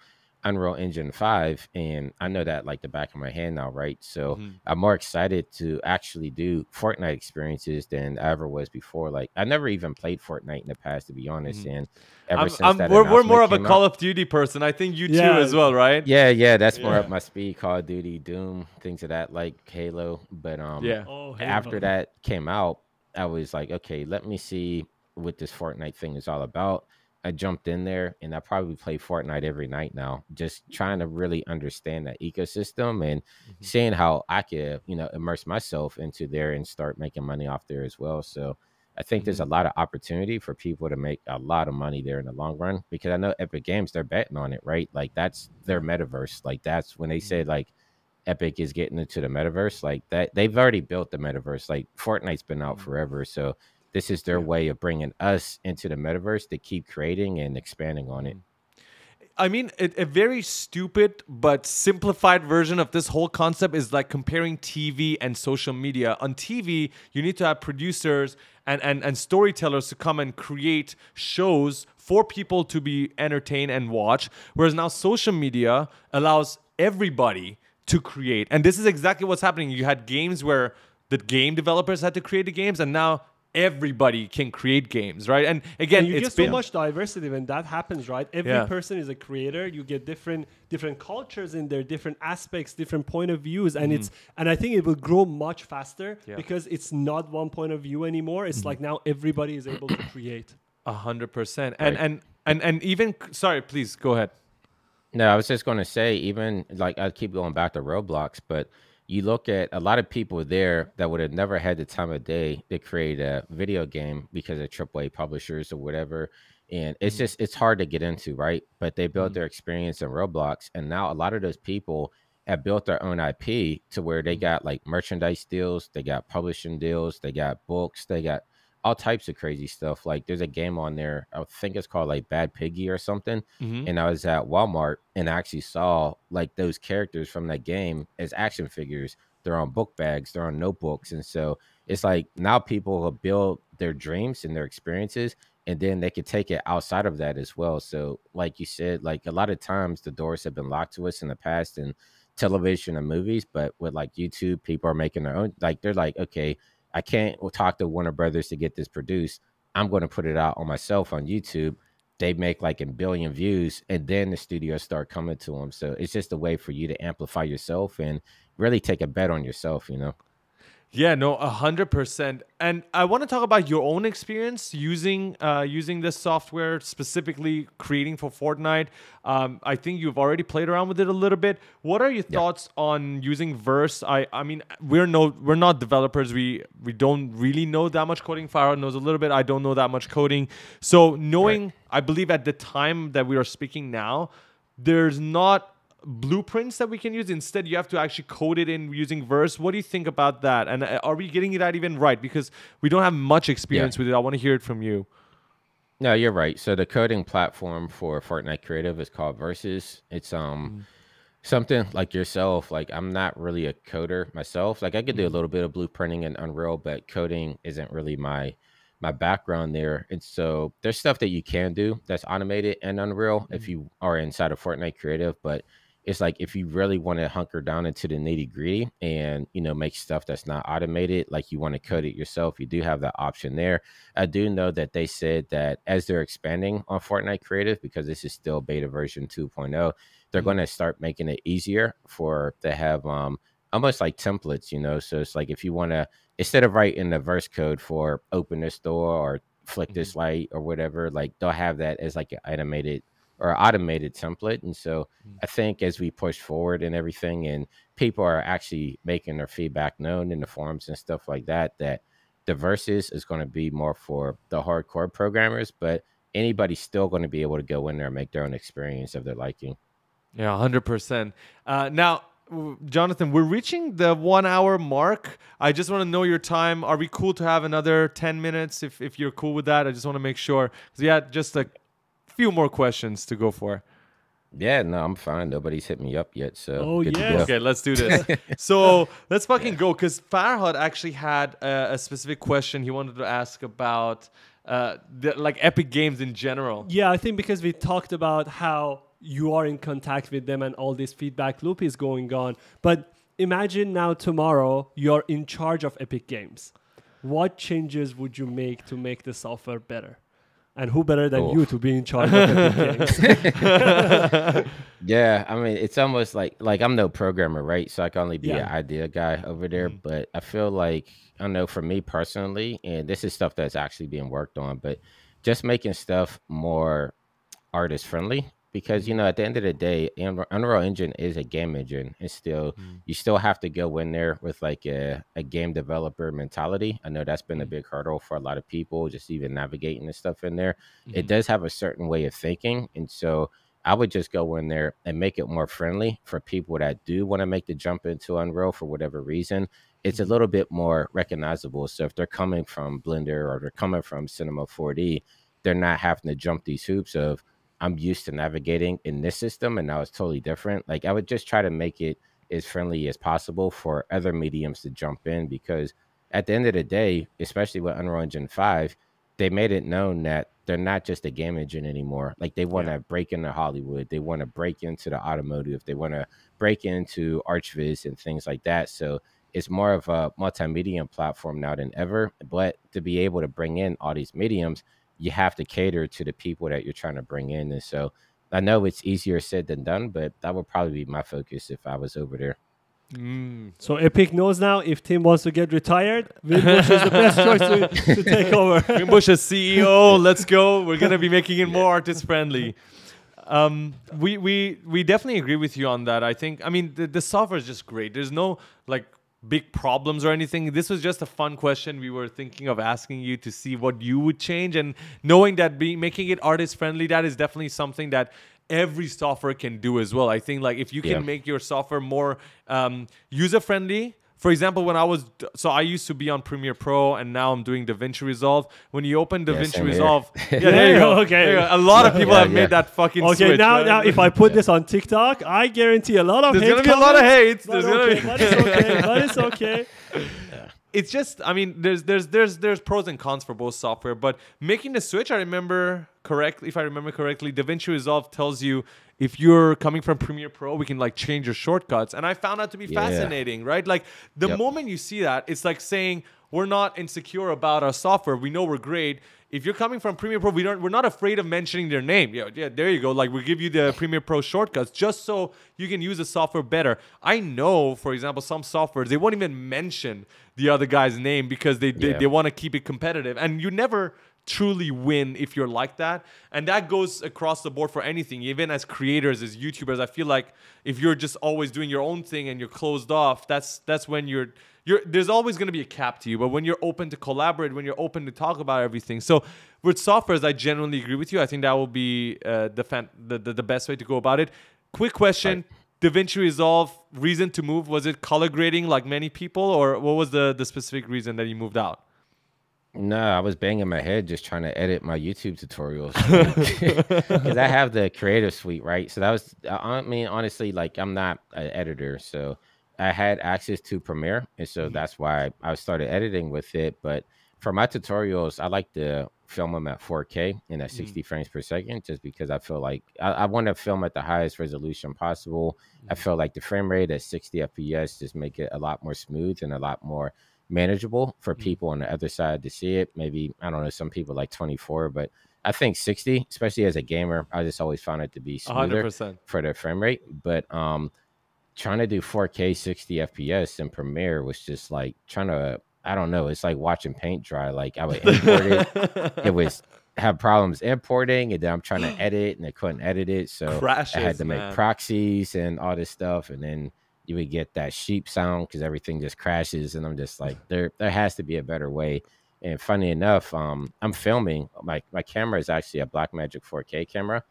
Unreal Engine 5 and I know that like the back of my hand now, right? So Mhm. I'm more excited to actually do Fortnite experiences than I ever was before. Like I never even played Fortnite in the past to be honest and ever I'm, since I'm- that we're, we're more of a Call out- of Duty person. I think you Yeah. too as well, right? Yeah, yeah, that's more Yeah. up my speed. Call of Duty, Doom, things of that like Halo, but um Yeah. Oh, after that came out, I was like, okay, let me see what this Fortnite thing is all about. I jumped in there and I probably play Fortnite every night now, just trying to really understand that ecosystem and mm-hmm. seeing how I could, you know, immerse myself into there and start making money off there as well. So I think there's a mm-hmm. lot of opportunity for people to make a lot of money there in the long run because I know Epic Games, they're betting on it, right? Like that's their metaverse. Like that's when they say mm-hmm. like Epic is getting into the metaverse, like that they've already built the metaverse. Like Fortnite's been out forever. So this is their way of bringing us into the metaverse to keep creating and expanding on it. Mm. I mean, a, a very stupid but simplified version of this whole concept is like comparing TV and social media. On TV, you need to have producers and, and, and storytellers to come and create shows for people to be entertained and watch. Whereas now social media allows everybody to create. And this is exactly what's happening. You had games where the game developers had to create the games, and now everybody can create games, right? And again, and you it's get so been much diversity when that happens, right? Every Yeah. person is a creator. You get different different cultures in there, different aspects, different point of views, and mm-hmm. it's and I think it will grow much faster Yeah. because it's not one point of view anymore. It's mm-hmm. like now everybody is able to create. A hundred percent. And and and and even sorry, please go ahead. No, I was just going to say, even like I keep going back to Roblox, but you look at a lot of people there that would have never had the time of day to create a video game because of AAA publishers or whatever. And it's mm. just, it's hard to get into, right? But they built mm. their experience in Roblox. And now a lot of those people have built their own IP to where they mm. got like merchandise deals, they got publishing deals, they got books, they got all types of crazy stuff. Like there's a game on there, I think it's called like Bad Piggy or something Mm-hmm. and I was at Walmart and I actually saw like those characters from that game as action figures. They're on book bags, they're on notebooks. And so it's like now people will build their dreams and their experiences and then they could take it outside of that as well. So, like you said, like a lot of times the doors have been locked to us in the past in television and movies, but with like YouTube, people are making their own like they're like, okay, I can't talk to Warner Brothers to get this produced. I'm going to put it out on myself on YouTube. They make like a billion views and then the studios start coming to them so it's just a way for you to amplify yourself and really take a bet on yourself you know Yeah, no, a hundred percent. And I want to talk about your own experience using uh, using this software, specifically creating for Fortnite. Um, I think you've already played around with it a little bit. What are your thoughts on using Verse? I I mean, we're no we're not developers. We we don't really know that much coding. Farhad knows a little bit. I don't know that much coding. So knowing, I believe at the time that we are speaking now, there's not blueprints that we can use. Instead, you have to actually code it in using Verse. What do you think about that? And uh, are we getting that even right? Because we don't have much experience with it. I want to hear it from you. no you're right so the coding platform for fortnite creative is called versus it's um something like yourself like i'm not really a coder myself like i could do a little bit of blueprinting in unreal but coding isn't really my my background there and so there's stuff that you can do that's automated and unreal if you are inside of fortnite creative but it's like if you really want to hunker down into the nitty gritty and you know make stuff that's not automated like you want to code it yourself you do have that option there. I do know that they said that as they're expanding on fortnite creative because this is still beta version 2.0 they're going to start making it easier for to have um almost like templates you know so it's like if you want to instead of writing the verse code for open this door or flick this light or whatever like they'll have that as like an automated or automated template and so i think as we push forward and everything and people are actually making their feedback known in the forums and stuff like that that the verses is going to be more for the hardcore programmers but anybody's still going to be able to go in there and make their own experience of their liking Yeah, hundred percent. Uh, now, Jonathan, we're reaching the one hour mark. I just want to know your time. Are we cool to have another ten minutes? If if you're cool with that, I just want to make sure. yeah, just a few more questions to go for. yeah no i'm fine nobody's hit me up yet so Oh, good to yes. go. Okay, let's do this. so let's fucking go. Because Farhad actually had a, a specific question he wanted to ask about uh, the, like Epic Games in general. Yeah, I think because we talked about how you are in contact with them and all this feedback loop is going on. But imagine now tomorrow you're in charge of Epic Games. What changes would you make to make the software better? And who better than you to be in charge of Games? Yeah, I mean, it's almost like like I'm no programmer, right? So I can only be Yeah. an idea guy over there. Mm-hmm. But I feel like I know for me personally, and this is stuff that's actually being worked on, but just making stuff more artist friendly. Because you know, at the end of the day, Unreal Engine is a game engine, and still mm. you still have to go in there with like a, a game developer mentality. I know that's been a mm. big hurdle for a lot of people, just even navigating this stuff in there. It mm-hmm. does have a certain way of thinking, and so I would just go in there and make it more friendly for people that do want to make the jump into Unreal for whatever reason. It's a mm-hmm. little bit more recognizable. So if they're coming from Blender or they're coming from Cinema 4D, they're not having to jump these hoops of I'm used to navigating in this system and now it's totally different. Like I would just try to make it as friendly as possible for other mediums to jump in because at the end of the day, especially with Unreal Engine 5, they made it known that they're not just a game engine anymore. Like they want to break into Hollywood, they want to break into the automotive, they want to break into ArchViz and things like that. So it's more of a multimedia platform now than ever. But to be able to bring in all these mediums, you have to cater to the people that you're trying to bring in. And so I know it's easier said than done, but that would probably be my focus if I was over there. Mm. so Epic knows now if Tim wants to get retired, Winbush is the best choice to, to take over. Winbush as CEO. Let's go. We're gonna be making it more artist friendly. Um, we we we definitely agree with you on that. I think. I mean, the, the software is just great. There's no like big problems or anything. This was just a fun question we were thinking of asking you to see what you would change, and knowing that being making it artist friendly, that is definitely something that every software can do as well. I think like if you can Yeah. make your software more um, user friendly. For example, when I was so I used to be on Premiere Pro and now I'm doing DaVinci Resolve. When you open Yeah, DaVinci same here. Resolve, yeah, there you go. Okay. You go. A lot of people Yeah, have yeah. made that fucking Okay, switch. now right? now if I put this on TikTok, I guarantee a lot of there's hate gonna be a lot of comments, hate. But There's gonna okay, be- but it's okay. But it's okay. it's just I mean there's there's there's there's pros and cons for both software, but making the switch, I remember correctly, if I remember correctly, DaVinci Resolve tells you if you're coming from Premiere Pro, we can like change your shortcuts, and I found that to be Yeah. fascinating, right? Like the Yep. moment you see that, it's like saying we're not insecure about our software. We know we're great. If you're coming from Premiere Pro, we don't we're not afraid of mentioning their name. Yeah, yeah, there you go. Like we give you the Premiere Pro shortcuts just so you can use the software better. I know, for example, some softwares they won't even mention the other guy's name because they they, Yeah. they want to keep it competitive. And you never truly win if you're like that. And that goes across the board for anything, even as creators, as YouTubers. I feel like if you're just always doing your own thing and you're closed off, that's that's when you're you're there's always going to be a cap to you. But when you're open to collaborate, when you're open to talk about everything, so with softwares, I generally agree with you. I think that will be uh, the, fan, the, the the best way to go about it. Quick question. DaVinci Resolve reason to move was it color grading like many people or what was the the specific reason that you moved out? No, I was banging my head just trying to edit my YouTube tutorials because I have the creative suite, right? So that was, I mean, honestly, like I'm not an editor, so I had access to Premiere, and so mm-hmm. that's why I started editing with it. But for my tutorials, I like to film them at 4K and at mm-hmm. 60 frames per second, just because I feel like I, I want to film at the highest resolution possible. I mm-hmm. feel like the frame rate at 60 FPS just make it a lot more smooth and a lot more manageable for people on the other side to see it. Maybe I don't know, some people like 24, but I think 60, especially as a gamer, I just always found it to be smoother 100%. for the frame rate. But um, trying to do 4K 60 FPS in Premiere was just like trying to. I don't know. It's like watching paint dry. Like I would import it. It was have problems importing, and then I'm trying to edit, and I couldn't edit it. So I had to make man. proxies and all this stuff, and then you would get that sheep sound because everything just crashes, and I'm just like, there there has to be a better way. And funny enough, um, I'm filming. My my camera is actually a Blackmagic 4K camera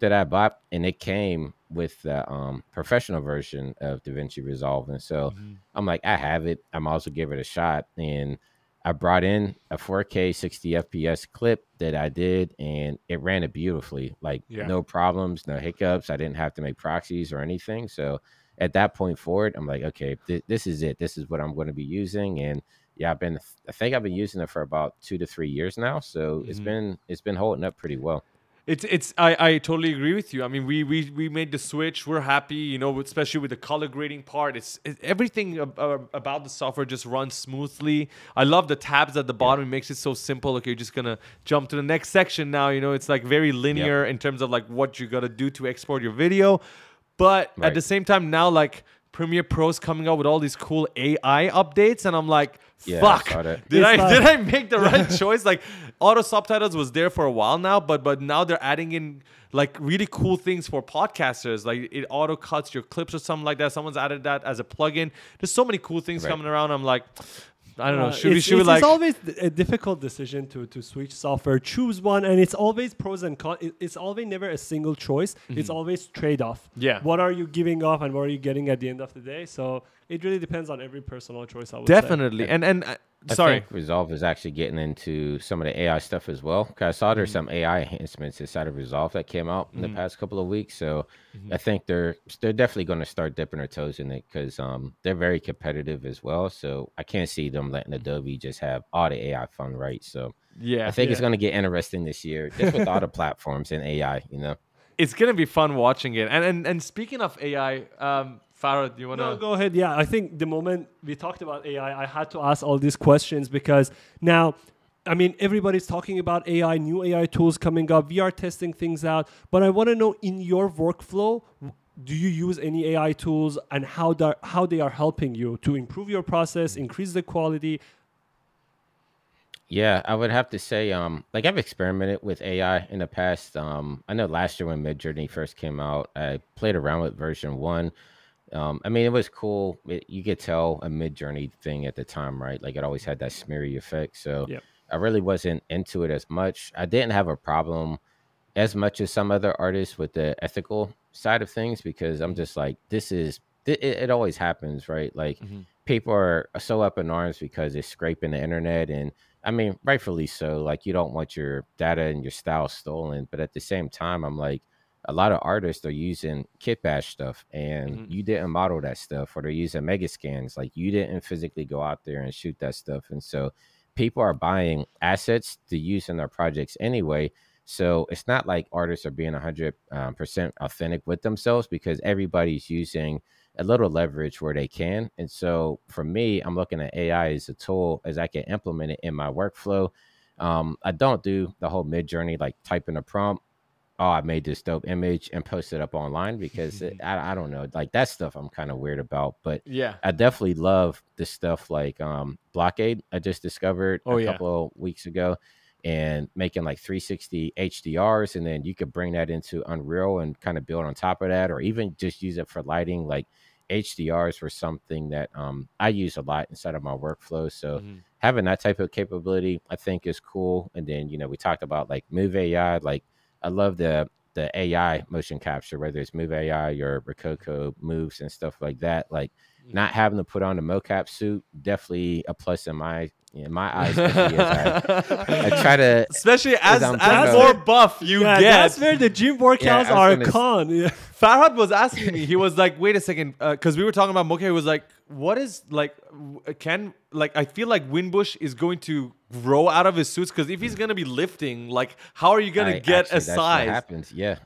that I bought, and it came with the um, professional version of DaVinci Resolve, and so Mm-hmm. I'm like, I have it. I'm also give it a shot, and I brought in a 4K 60 FPS clip that I did, and it ran it beautifully. Like Yeah. no problems, no hiccups. I didn't have to make proxies or anything. So at that point forward, I'm like, okay, th- this is it. This is what I'm going to be using, and yeah, I've been. I think I've been using it for about two to three years now. So it's Mhm. been it's been holding up pretty well. It's it's I, I totally agree with you. I mean, we we we made the switch. We're happy, you know, especially with the color grading part. It's it, everything ab- uh, about the software just runs smoothly. I love the tabs at the bottom. It makes it so simple. Okay, you're just gonna jump to the next section now. You know, it's like very linear in terms of like what you gotta do to export your video. But at the same time, now like Premiere Pro's coming out with all these cool AI updates, and I'm like, Yeah, I fuck, saw that. did I It's did I make the right choice? Like auto subtitles was there for a while now, but but now they're adding in like really cool things for podcasters. Like it auto cuts your clips or something like that. Someone's added that as a plugin. There's so many cool things Right. coming around. I'm like, I don't know. Uh, Should we it's, should we like it's always a difficult decision to, to switch software. Choose one, and it's always pros and cons. It, it's always never a single choice. It's always trade off. Mm-hmm. Yeah. What are you giving up, and what are you getting at the end of the day? So it really depends on every personal choice. I would say. definitely and and uh, I sorry. think Resolve is actually getting into some of the AI stuff as well. Cause I saw there's Mm-hmm. some AI enhancements inside of Resolve that came out in the past couple of weeks. So Mm-hmm. I think they're they're definitely going to start dipping their toes in it because um they're very competitive as well. So I can't see them letting Adobe just have all the AI fun right. So Yeah, I think it's going to get interesting this year, just with all the platforms and AI. You know. it's gonna be fun watching it. And and and speaking of AI, um, Farhad, do you wanna? No, go ahead. Yeah, I think the moment we talked about AI, I had to ask all these questions because now, I mean, everybody's talking about AI, new AI tools coming up. We are testing things out, but I want to know in your workflow, do you use any AI tools and how they how they are helping you to improve your process, increase the quality? Yeah, I would have to say, um, like I've experimented with AI in the past. Um, I know last year when Midjourney first came out, I played around with version one. Um, I mean, it was cool. It, you could tell a Midjourney thing at the time, right? Like it always had that smeary effect. So Yep. I really wasn't into it as much. I didn't have a problem as much as some other artists with the ethical side of things because I'm just like, this is it, it always happens, right? Like Mhm. people are so up in arms because it's scraping the internet and I mean, rightfully so. Like, you don't want your data and your style stolen, but at the same time, I'm like, a lot of artists are using kitbash stuff, and Mhm. you didn't model that stuff, or they're using Megascans. Like, you didn't physically go out there and shoot that stuff, and so people are buying assets to use in their projects anyway. So it's not like artists are being 100% um, percent authentic with themselves because everybody's using a little leverage where they can. And so for me, I'm looking at AI as a tool as I can implement it in my workflow. Um, I don't do the whole Midjourney, like typing a prompt. Oh, I made this dope image and post it up online because it, I, I don't know, like that stuff I'm kind of weird about. But Yeah. I definitely love the stuff like um, Blockade. I just discovered Oh, a yeah. couple of weeks ago, and making like 360 HDRs, and then you could bring that into Unreal and kind of build on top of that, or even just use it for lighting. Like HDRs were something that um, I use a lot inside of my workflow. So Mhm. having that type of capability, I think, is cool. And then you know we talked about like Move AI. Like I love the the AI motion capture, whether it's Move AI or Rokoko moves and stuff like that. Like. Not having to put on a mocap suit, definitely a plus in my in my eyes. especially I, I try to. Especially as I'm as more buff you yeah, get. that's where the gym workouts Yeah, are gonna s- con. Yeah. Farhad was asking me. He was like, "Wait a second, uh, because we were talking about Moke. He was like, "What is like? w- Can like? I feel like Winbush is going to grow out of his suits because if he's gonna be lifting, like, how are you gonna I- get actually, a that's what size? happens. Yeah.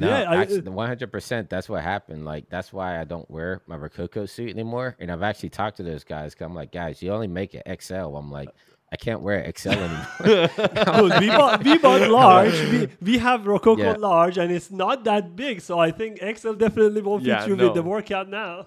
No, Yeah, I- actually, uh, one hundred percent. That's what happened. Like that's why I don't wear my Rokoko suit anymore. And I've actually talked to those guys. i I'm like, guys, you only make it XL. I'm like, I can't wear XL anymore. Dude, we bought we bought large. We, we have Rokoko Yeah. large, and it's not that big. So I think XL definitely won't fit Yeah, you no. with the workout now.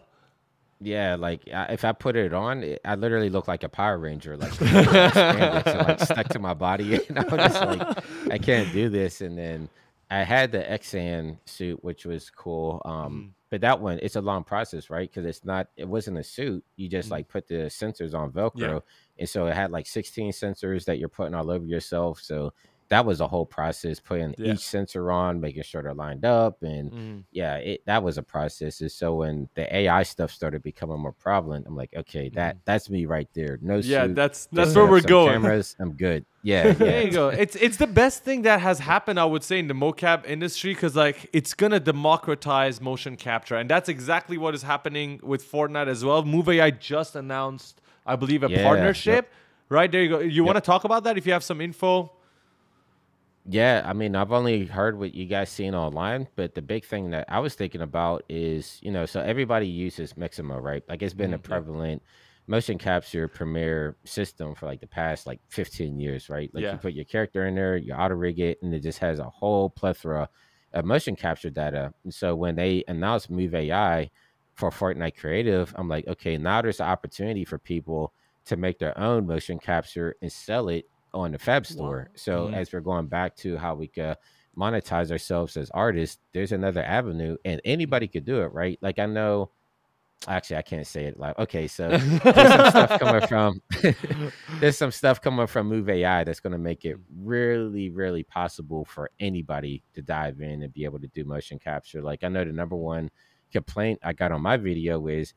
yeah, like I, if I put it on, it, I literally look like a Power Ranger, like spandex and, like stuck to my body. And I'm just like, I can't do this. And then I had the Xan suit, which was cool. Um, Mm-hmm. but that one, it's a long process, right? Because it's not, it wasn't a suit. You just Mhm. like put the sensors on Velcro, and so it had like 16 sensors that you're putting all over yourself. So that was a whole process, putting Yeah. each sensor on, making sure they're lined up, and Mm. yeah, it that was a process. And so when the AI stuff started becoming more prevalent, I'm like, okay, that that's me right there. No Mm-hmm. Yeah, suit, that's that's where we're going. Cameras, I'm good. Yeah, yeah. There you go. It's it's the best thing that has happened, I would say, in the mocap industry because like it's gonna democratize motion capture, and that's exactly what is happening with Fortnite as well. Move AI just announced, I believe, a Yeah, yep. partnership. Right there you go. You want to talk about that if you have some info? Yeah, I mean, I've only heard what you guys seen online, but the big thing that I was thinking about is, you know, so everybody uses Mixamo, right? Like it's been a Mhm, yeah. prevalent motion capture premiere system for like the past like 15 years, right? Like Yeah. you put your character in there, you auto rig it, and it just has a whole plethora of motion capture data. And so when they announced Move AI for Fortnite Creative, I'm like, okay, now there's an opportunity for people to make their own motion capture and sell it on the Fab Store. So Mhm. as we're going back to how we can monetize ourselves as artists, there's another avenue, and anybody could do it, right? Like I know, actually, I can't say it like okay, so there's some stuff coming from there's some stuff coming from Move AI that's going to make it really, really possible for anybody to dive in and be able to do motion capture. Like I know the number one complaint I got on my video is,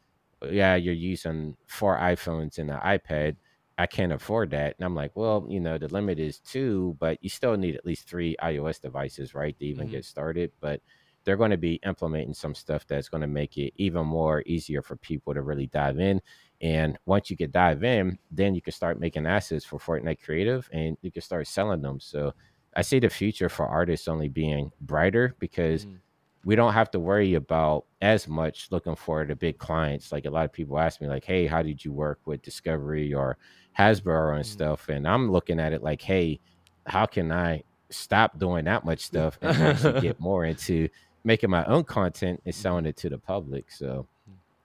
yeah, you're using four iPhones and an iPad. I can't afford that. And I'm like, well, you know, the limit is two, but you still need at least three iOS devices, right, to even Mhm. get started. But they're going to be implementing some stuff that's going to make it even more easier for people to really dive in. And once you can dive in, then you can start making assets for Fortnite Creative and you can start selling them. So I see the future for artists only being brighter because Mhm. We don't have to worry about as much looking for the big clients. Like a lot of people ask me, like, hey, how did you work with Discovery or Hasbro and Mhm. stuff? And I'm looking at it like, hey, how can I stop doing that much stuff and actually get more into making my own content and selling it to the public? So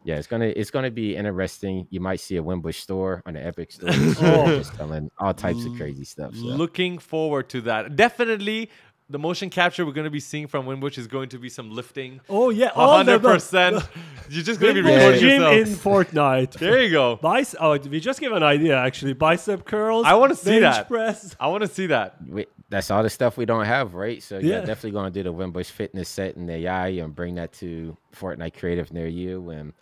yeah, it's gonna it's gonna be interesting. You might see a Winbush store on the Epic store just selling all types of crazy stuff. So. Looking forward to that. Definitely, the motion capture we're going to be seeing from Winbush is going to be some lifting. Oh yeah, all the- oh, hundred percent. You're just going to be Winbush recording gym yourself. in Fortnite. there you go. Bice- oh, we just gave an idea actually. Bicep curls. I wanna see bench that. press. I want to see that. we, that's all the stuff we don't have, right? So yeah, Yeah. definitely gonna do the Winbush fitness set in AI and bring that to Fortnite Creative near you, and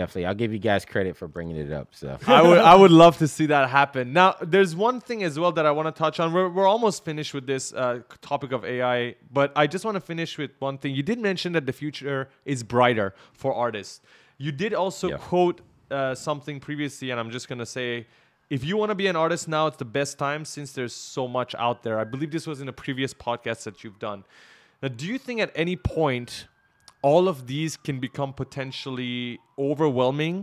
definitely I'll give you guys credit for bringing it up. So I would I would love to see that happen. Now, there's one thing as well that I want to touch on. We're, we're almost finished with this uh, topic of AI, but I just want to finish with one thing. You did mention that the future is brighter for artists. You did also Yeah. quote uh, something previously, and I'm just gonna say. If you want to be an artist now, it's the best time since there's so much out there. I believe this was in a previous podcast that you've done. Now, do you think at any point all of these can become potentially overwhelming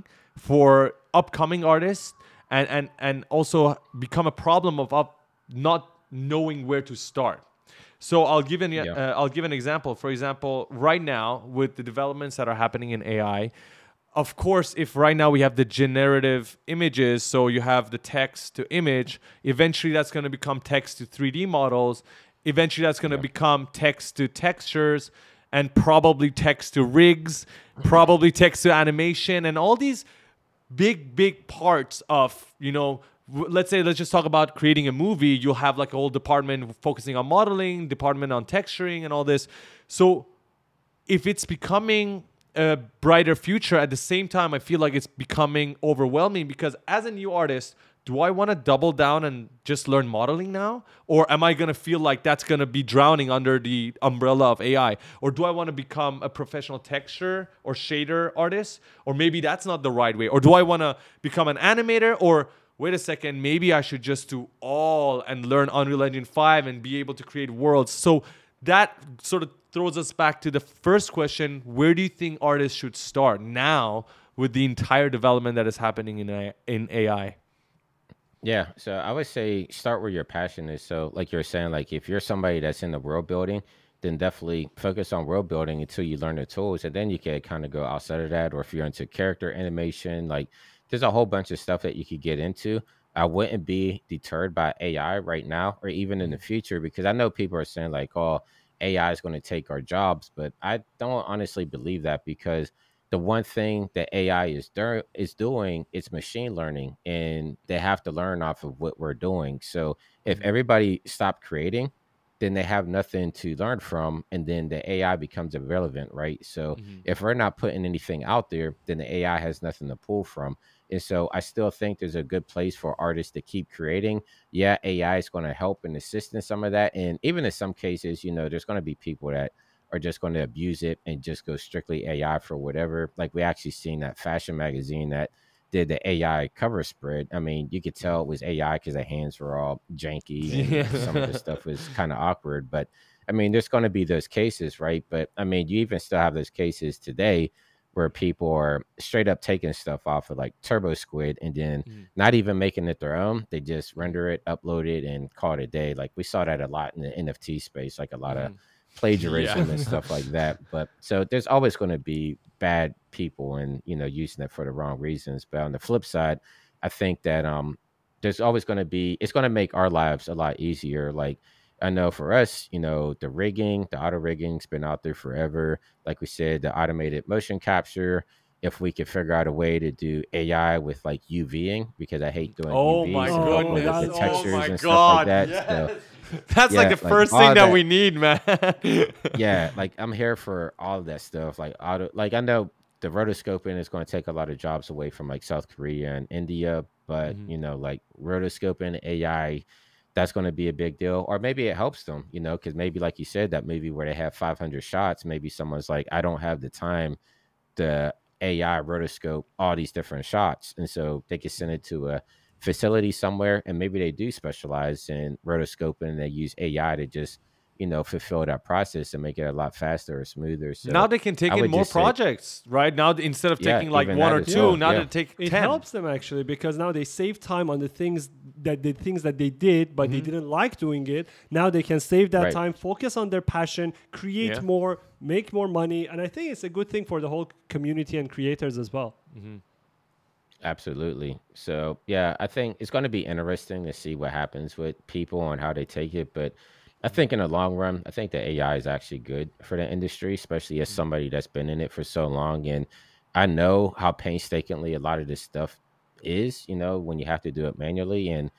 for upcoming artists and and and also become a problem of up not knowing where to start so i'll give an Yeah. uh, i'll give an example for example right now with the developments that are happening in ai of course, if right now we have the generative images, so you have the text to image, eventually that's going to become text to 3D models. Eventually that's going to become text to textures and probably text to rigs, probably text to animation, and all these big, big parts of, you know, let's say, let's just talk about creating a movie. You'll have like a whole department focusing on modeling, department on texturing, and all this. So if it's becoming a brighter future at the same time i feel like it's becoming overwhelming because as a new artist do i want to double down and just learn modeling now? Or am i going to feel like that's going to be drowning under the umbrella of ai or do i want to become a professional texture or shader artist? Or maybe that's not the right way. Or do i want to become an animator? Or wait a second maybe i should just do all and learn unreal engine 5 and be able to create worlds. So that sort of throws us back to the first question where do you think artists should start now with the entire development that is happening in AI, in AI Yeah, so I would say start where your passion is. So, like you were saying, like if you're somebody that's in the world building, then definitely focus on world building until you learn the tools, and then you can kind of go outside of that. Or if you're into character animation, like there's a whole bunch of stuff that you could get into. I wouldn't be deterred by AI right now, or even in the mm-hmm. future, because I know people are saying like, "Oh, AI is going to take our jobs," but I don't honestly believe that because the one thing that AI is dur- is doing is machine learning, and they have to learn off of what we're doing. So if mm-hmm. everybody stopped creating, then they have nothing to learn from, and then the AI becomes irrelevant, right? So mm-hmm. if we're not putting anything out there, then the AI has nothing to pull from. And so I still think there's a good place for artists to keep creating. Yeah, AI is going to help and assist in some of that. And even in some cases, you know, there's going to be people that are just going to abuse it and just go strictly AI for whatever. Like we actually seen that fashion magazine that did the AI cover spread, I mean, you could tell it was AI because the hands were all janky and Yeah. some of the stuff was kind of awkward. But I mean, there's going to be those cases, right? But I mean, you even still have those cases today where people are straight up taking stuff off of like TurboSquid and then Mm. not even making it their own. They just render it, upload it, and call it a day. Like we saw that a lot in the NFT space, like a lot of Mhm. Plagiarism Yeah. and stuff like that. But so there's always going to be bad people and you know using it for the wrong reasons. But on the flip side, I think that um there's always going to be it's going to make our lives a lot easier. Like I know for us, you know, the rigging, the auto rigging's been out there forever. Like we said, the automated motion capture. If we could figure out a way to do AI with like UVing, because I hate doing Oh UV, my so goodness. the Oh textures my and stuff god! like that. yes. So That's like the first thing that that- we need, man. yeah, like I'm here for all of that stuff. Like auto, like I know the rotoscoping is going to take a lot of jobs away from like South Korea and India, but Mhm. you know, like rotoscoping AI, that's going to be a big deal. Or maybe it helps them, you know, because maybe like you said, that maybe where they have 500 shots, maybe someone's like, I don't have the time to AI rotoscope all these different shots, and so they can send it to a facility somewhere, and maybe they do specialize in rotoscoping, and they use AI to just you know fulfill that process and make it a lot faster or smoother. So now they can take I in more just say- projects, right? Now instead of Yeah, taking like one or two, well, now yeah. they take It ten. helps them actually because now they save time on the things that the things that they did, but they Mhm. didn't like doing it. Now they can save that Right. time, focus on their passion, create Yeah. more, make more money, and I think it's a good thing for the whole community and creators as well. Absolutely. So yeah, I think it's going to be interesting to see what happens with people and how they take it. But I think in the long run, I think the AI is actually good for the industry, especially as somebody that's been in it for so long. And I know how painstakingly a lot of this stuff is, you know, when you have to do it manually. And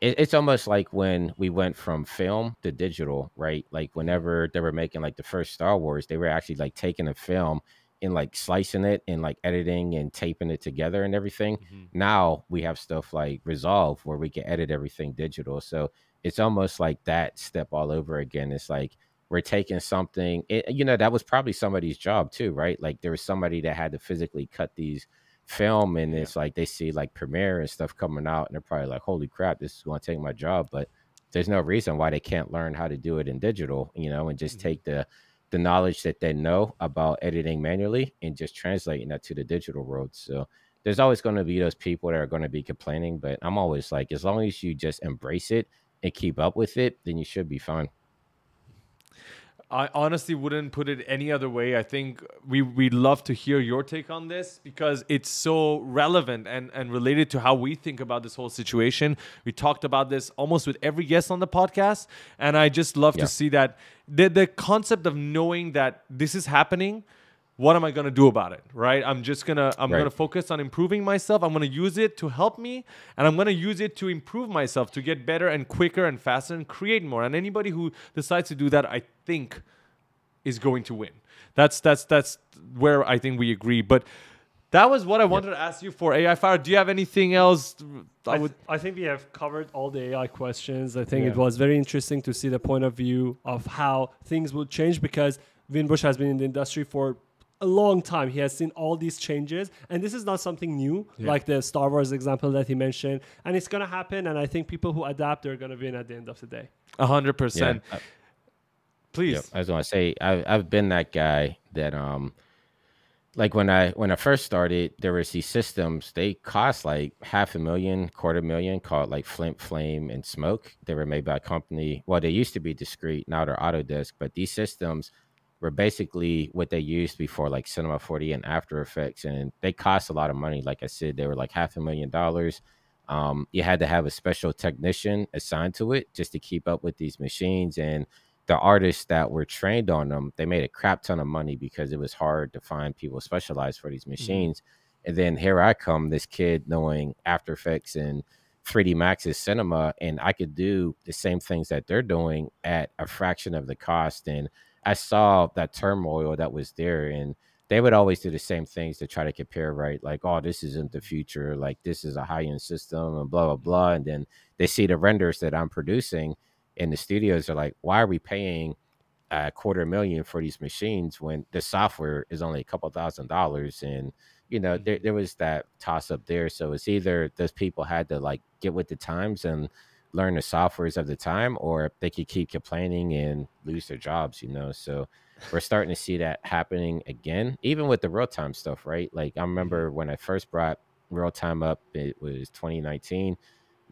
it, it's almost like when we went from film to digital, right? Like whenever they were making like the first Star Wars, they were actually like taking a film and like slicing it and like editing and taping it together and everything. Mhm. Now we have stuff like Resolve where we can edit everything digital. So it's almost like that step all over again. It's like we're taking something, it, you know, that was probably somebody's job too, right? Like there was somebody that had to physically cut these film and it's like they see like Premiere and stuff coming out and they're probably like, holy crap, this is going to take my job. But there's no reason why they can't learn how to do it in digital, you know, and just Mhm. take the the knowledge that they know about editing manually and just translating that to the digital world. So there's always going to be those people that are going to be complaining, but I'm always like, as long as you just embrace it and keep up with it, then you should be fine. I honestly wouldn't put it any other way. I think we we'd love to hear your take on this because it's so relevant and and related to how we think about this whole situation. We talked about this almost with every guest on the podcast, and I just love Yeah. to see that the the concept of knowing that this is happening. What am I gonna do about it? Right? I'm just gonna I'm Right. gonna focus on improving myself. I'm gonna use it to help me, and I'm gonna use it to improve myself to get better and quicker and faster and create more. And anybody who decides to do that, I think, is going to win. That's that's that's where I think we agree. But that was what I wanted to ask you for AI Fire. Do you have anything else? I I, would. I think we have covered all the AI questions. I think it was very interesting to see the point of view of how things will change because Winbush has been in the industry for a long time. He has seen all these changes, and this is not something new, Yeah. like the Star Wars example that he mentioned. And it's gonna happen, and I think people who adapt are gonna win at the end of the day. A hundred percent. I- Please. Yep. I was gonna say I've I've been that guy that um like when I when I first started, there was these systems. They cost like half a million, quarter million, called like Flint, Flame, and Smoke. They were made by a company. Well, they used to be Discreet. Now they're Autodesk. But these systems were basically what they used before, like Cinema 4D and After Effects, and they cost a lot of money. Like I said, they were like half a million dollars. Um, you had to have a special technician assigned to it just to keep up with these machines and the artists that were trained on them, they made a crap ton of money because it was hard to find people specialized for these machines. And then here I come, this kid knowing After Effects and 3D Max's cinema, and I could do the same things that they're doing at a fraction of the cost. And I saw that turmoil that was there, and they would always do the same things to try to compare, right? Like, oh, this isn't the future, like this is a high end system, and blah blah blah. And then they see the renders that I'm producing and the studios are like, why are we paying a quarter million for these machines when the software is only a couple thousand dollars and you know, mm-hmm. there, there was that toss up there. So it's either those people had to like get with the times and learn the softwares of the time, or they could keep complaining and lose their jobs, you know. So we're starting to see that happening again, even with the real time stuff, right? Like I mm-hmm. remember when I first brought real time up, it was 2019.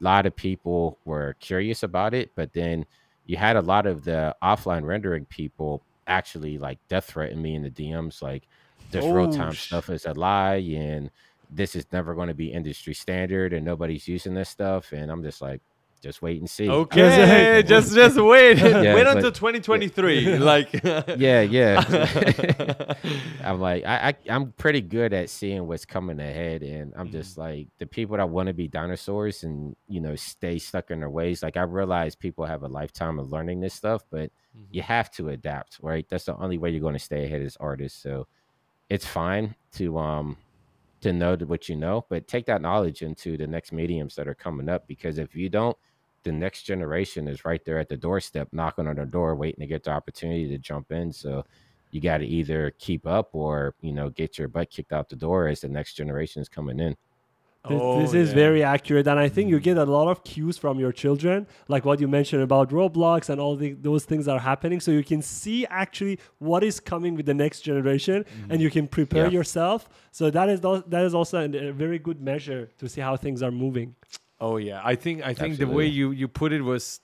A lot of people were curious about it, but then you had a lot of the offline rendering people actually like death threaten me in the DMs, like this Oh, real time sh- stuff is a lie and this is never going to be industry standard and nobody's using this stuff. And I'm just like, just wait and see. Okay, just just wait. Yeah, wait but- until 2023. Like yeah, yeah. I'm like, I, I, I'm pretty good at seeing what's coming ahead, and I'm just Mm-hmm. like the people that want to be dinosaurs and you know stay stuck in their ways. Like I realize people have a lifetime of learning this stuff, but Mm-hmm. you have to adapt, right? That's the only way you're going to stay ahead as artists. So it's fine to um to know what you know, but take that knowledge into the next mediums that are coming up because if you don't, the next generation is right there at the doorstep, knocking on the door, waiting to get the opportunity to jump in. So you got to either keep up or you know get your butt kicked out the door as the next generation is coming in. This, Oh, this is yeah. very accurate, and I think you get a lot of cues from your children, like what you mentioned about Roblox and all the, those things are happening. So you can see actually what is coming with the next generation, and mm-hmm. you can prepare Yeah. yourself. So that is that is also a very good measure to see how things are moving. Oh yeah, I think I think the way you you put it was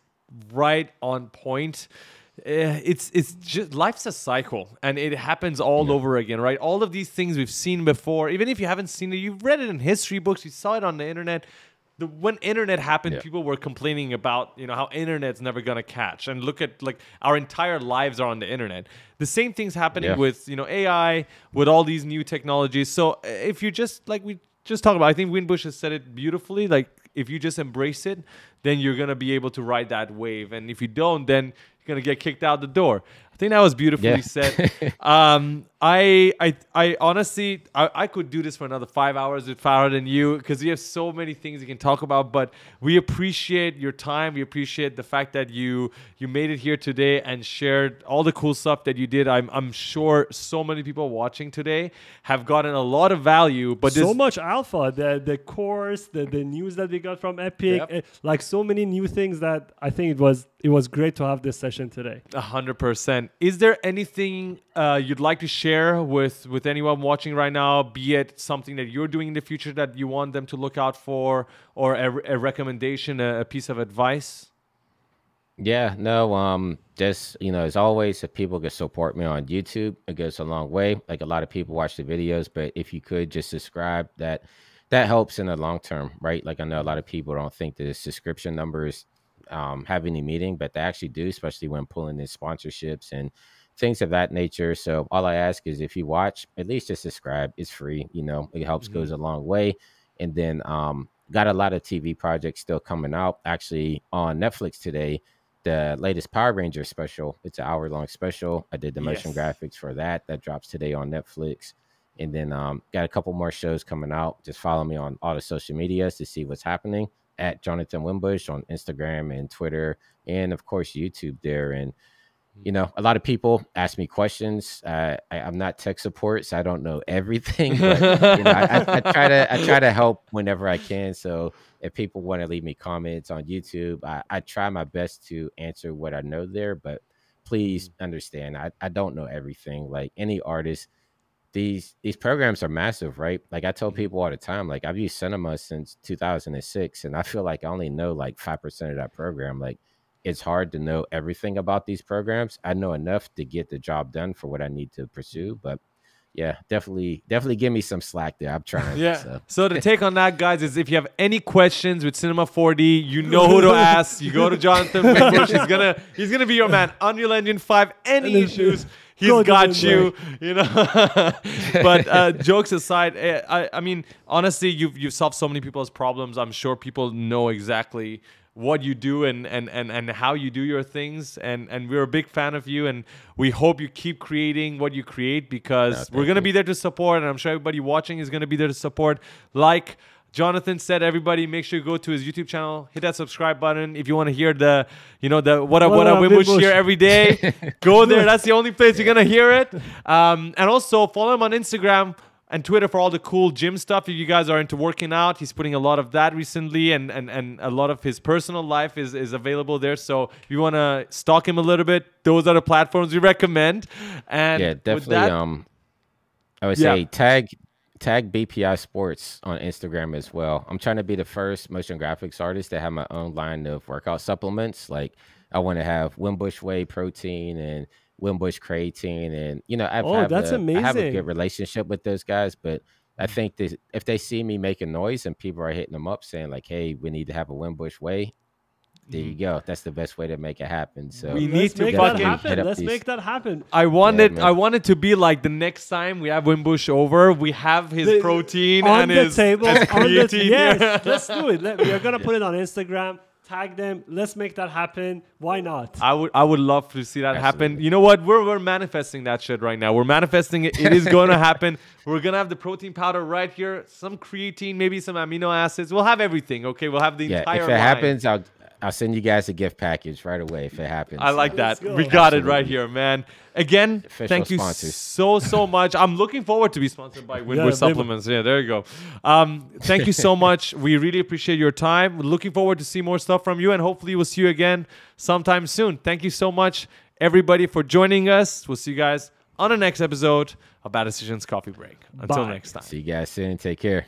right on point. Eh, it's it's just life's a cycle and it happens all over again, right? All of these things we've seen before, even if you haven't seen it, you've read it in history books, you saw it on the internet. The, when internet happened, Yeah. people were complaining about you know how internet's never gonna catch, and look at like our entire lives are on the internet. The same thing's happening Yeah. with you know AI, with all these new technologies. So eh, if you just like we just talked about, I think Winbush has said it beautifully. Like if you just embrace it, then you're gonna be able to ride that wave, and if you don't, then you're gonna get kicked out the door. I think that was beautifully Yeah. said. um, I, I, I honestly, I, I could do this for another five hours with Farhad and you because we have so many things we can talk about. But we appreciate your time. We appreciate the fact that you you made it here today and shared all the cool stuff that you did. I'm, I'm sure so many people watching today have gotten a lot of value. But so much alpha, the the course, the, the news that we got from Epic, Yep. eh, like so many new things that I think it was it was great to have this session today. A hundred percent. Is there anything uh, you'd like to share with with anyone watching right now? Be it something that you're doing in the future that you want them to look out for, or a, a recommendation, a, a piece of advice? Yeah, no, um, just you know, as always, if people could support me on YouTube, it goes a long way. Like a lot of people watch the videos, but if you could just subscribe, that that helps in the long term, right? Like I know a lot of people don't think the subscription numbers um, have any meeting, but they actually do, especially when pulling in sponsorships and things of that nature. So all I ask is if you watch, at least just subscribe. It's free, you know, it helps goes a long way. And then um, got a lot of TV projects still coming out. Actually, on Netflix today, the latest Power Ranger special. It's an hour long special. I did the motion Yes. graphics for that. That drops today on Netflix. And then um, got a couple more shows coming out. Just follow me on all the social medias to see what's happening at Jonathan Winbush on Instagram and Twitter, and of course YouTube there. And you know, a lot of people ask me questions. Uh, I, I'm not tech support, so I don't know everything. But you know, I, I, I try to I try to help whenever I can. So if people want to leave me comments on YouTube, I, I try my best to answer what I know there. But please understand, I, I don't know everything. Like any artist, these these programs are massive, right? Like I tell mm-hmm. people all the time, like I've used Cinema since 2006, and I feel like I only know like five percent of that program. Like it's hard to know everything about these programs. I know enough to get the job done for what I need to pursue, but yeah, definitely, definitely give me some slack there. I'm trying. Yeah. So. So the take on that, guys, is if you have any questions with Cinema 4D, you know who to ask. You go to Jonathan He's gonna he's gonna be your man. On Unreal Engine 5, any issues, he's Go got you. You know. but uh, jokes aside, eh, I I mean honestly, you've you've solved so many people's problems. I'm sure people know exactly what you do and, and, and, and how you do your things and, and we're a big fan of you and we hope you keep creating what you create because thank we're gonna be there to support and I'm sure everybody watching is gonna be there to support. Like Jonathan said, everybody make sure you go to his YouTube channel, hit that subscribe button. If you want to hear the, you know, the what up, What what up, up, Winbush Winbush. here every day, go there. That's the only place you're gonna hear it. Um, and also follow him on Instagram. and Twitter for all the cool gym stuff. If you guys are into working out, he's putting a lot of that recently, and and, and a lot of his personal life is, is available there. So if you want to stalk him a little bit, those are the platforms we recommend. And yeah, definitely. that- um, I would Yeah. say tag tag BPI Sports on Instagram as well. I'm trying to be the first motion graphics artist to have my own line of workout supplements. Like I want to have Winbush Whey protein and Winbush creatine, and you know I've Oh, have that's a, I have a good relationship with those guys, but. I think that if they see me making noise and people are hitting them up saying like, "Hey, we need to have a Winbush Way," there you go. That's the best way to make it happen. So Mm-hmm. We need Let's to make fucking that happen. Let's these- make that happen. I wanted man. I wanted to be like the next time we have Winbush over, we have his The- protein on and the his, table. his on the, creatine. yes, let's do it. Let, we are gonna put it on Instagram. Tag them. Let's make that happen. Why not? I would I would love to see that happen. You know what? We're we're manifesting that shit right now. We're manifesting it. It is going to happen. We're gonna have the protein powder right here, some creatine, maybe some amino acids. We'll have everything. Okay, we'll have the yeah, entire. if it line. happens, I'll I'll send you guys a gift package right away if it happens. I like that. go. We got it right here, man. Again, Official thank you sponsors. so so much. I'm looking forward to be sponsored by Windward Yeah, they- Supplements. Yeah, there you go. Um, thank you so much. We really appreciate your time. We're looking forward to see more stuff from you, and hopefully we'll see you again sometime soon. Thank you so much, everybody, for joining us. We'll see you guys on the next episode of Bad Decisions Coffee Break. Until Bye. next time. See you guys soon. Take care.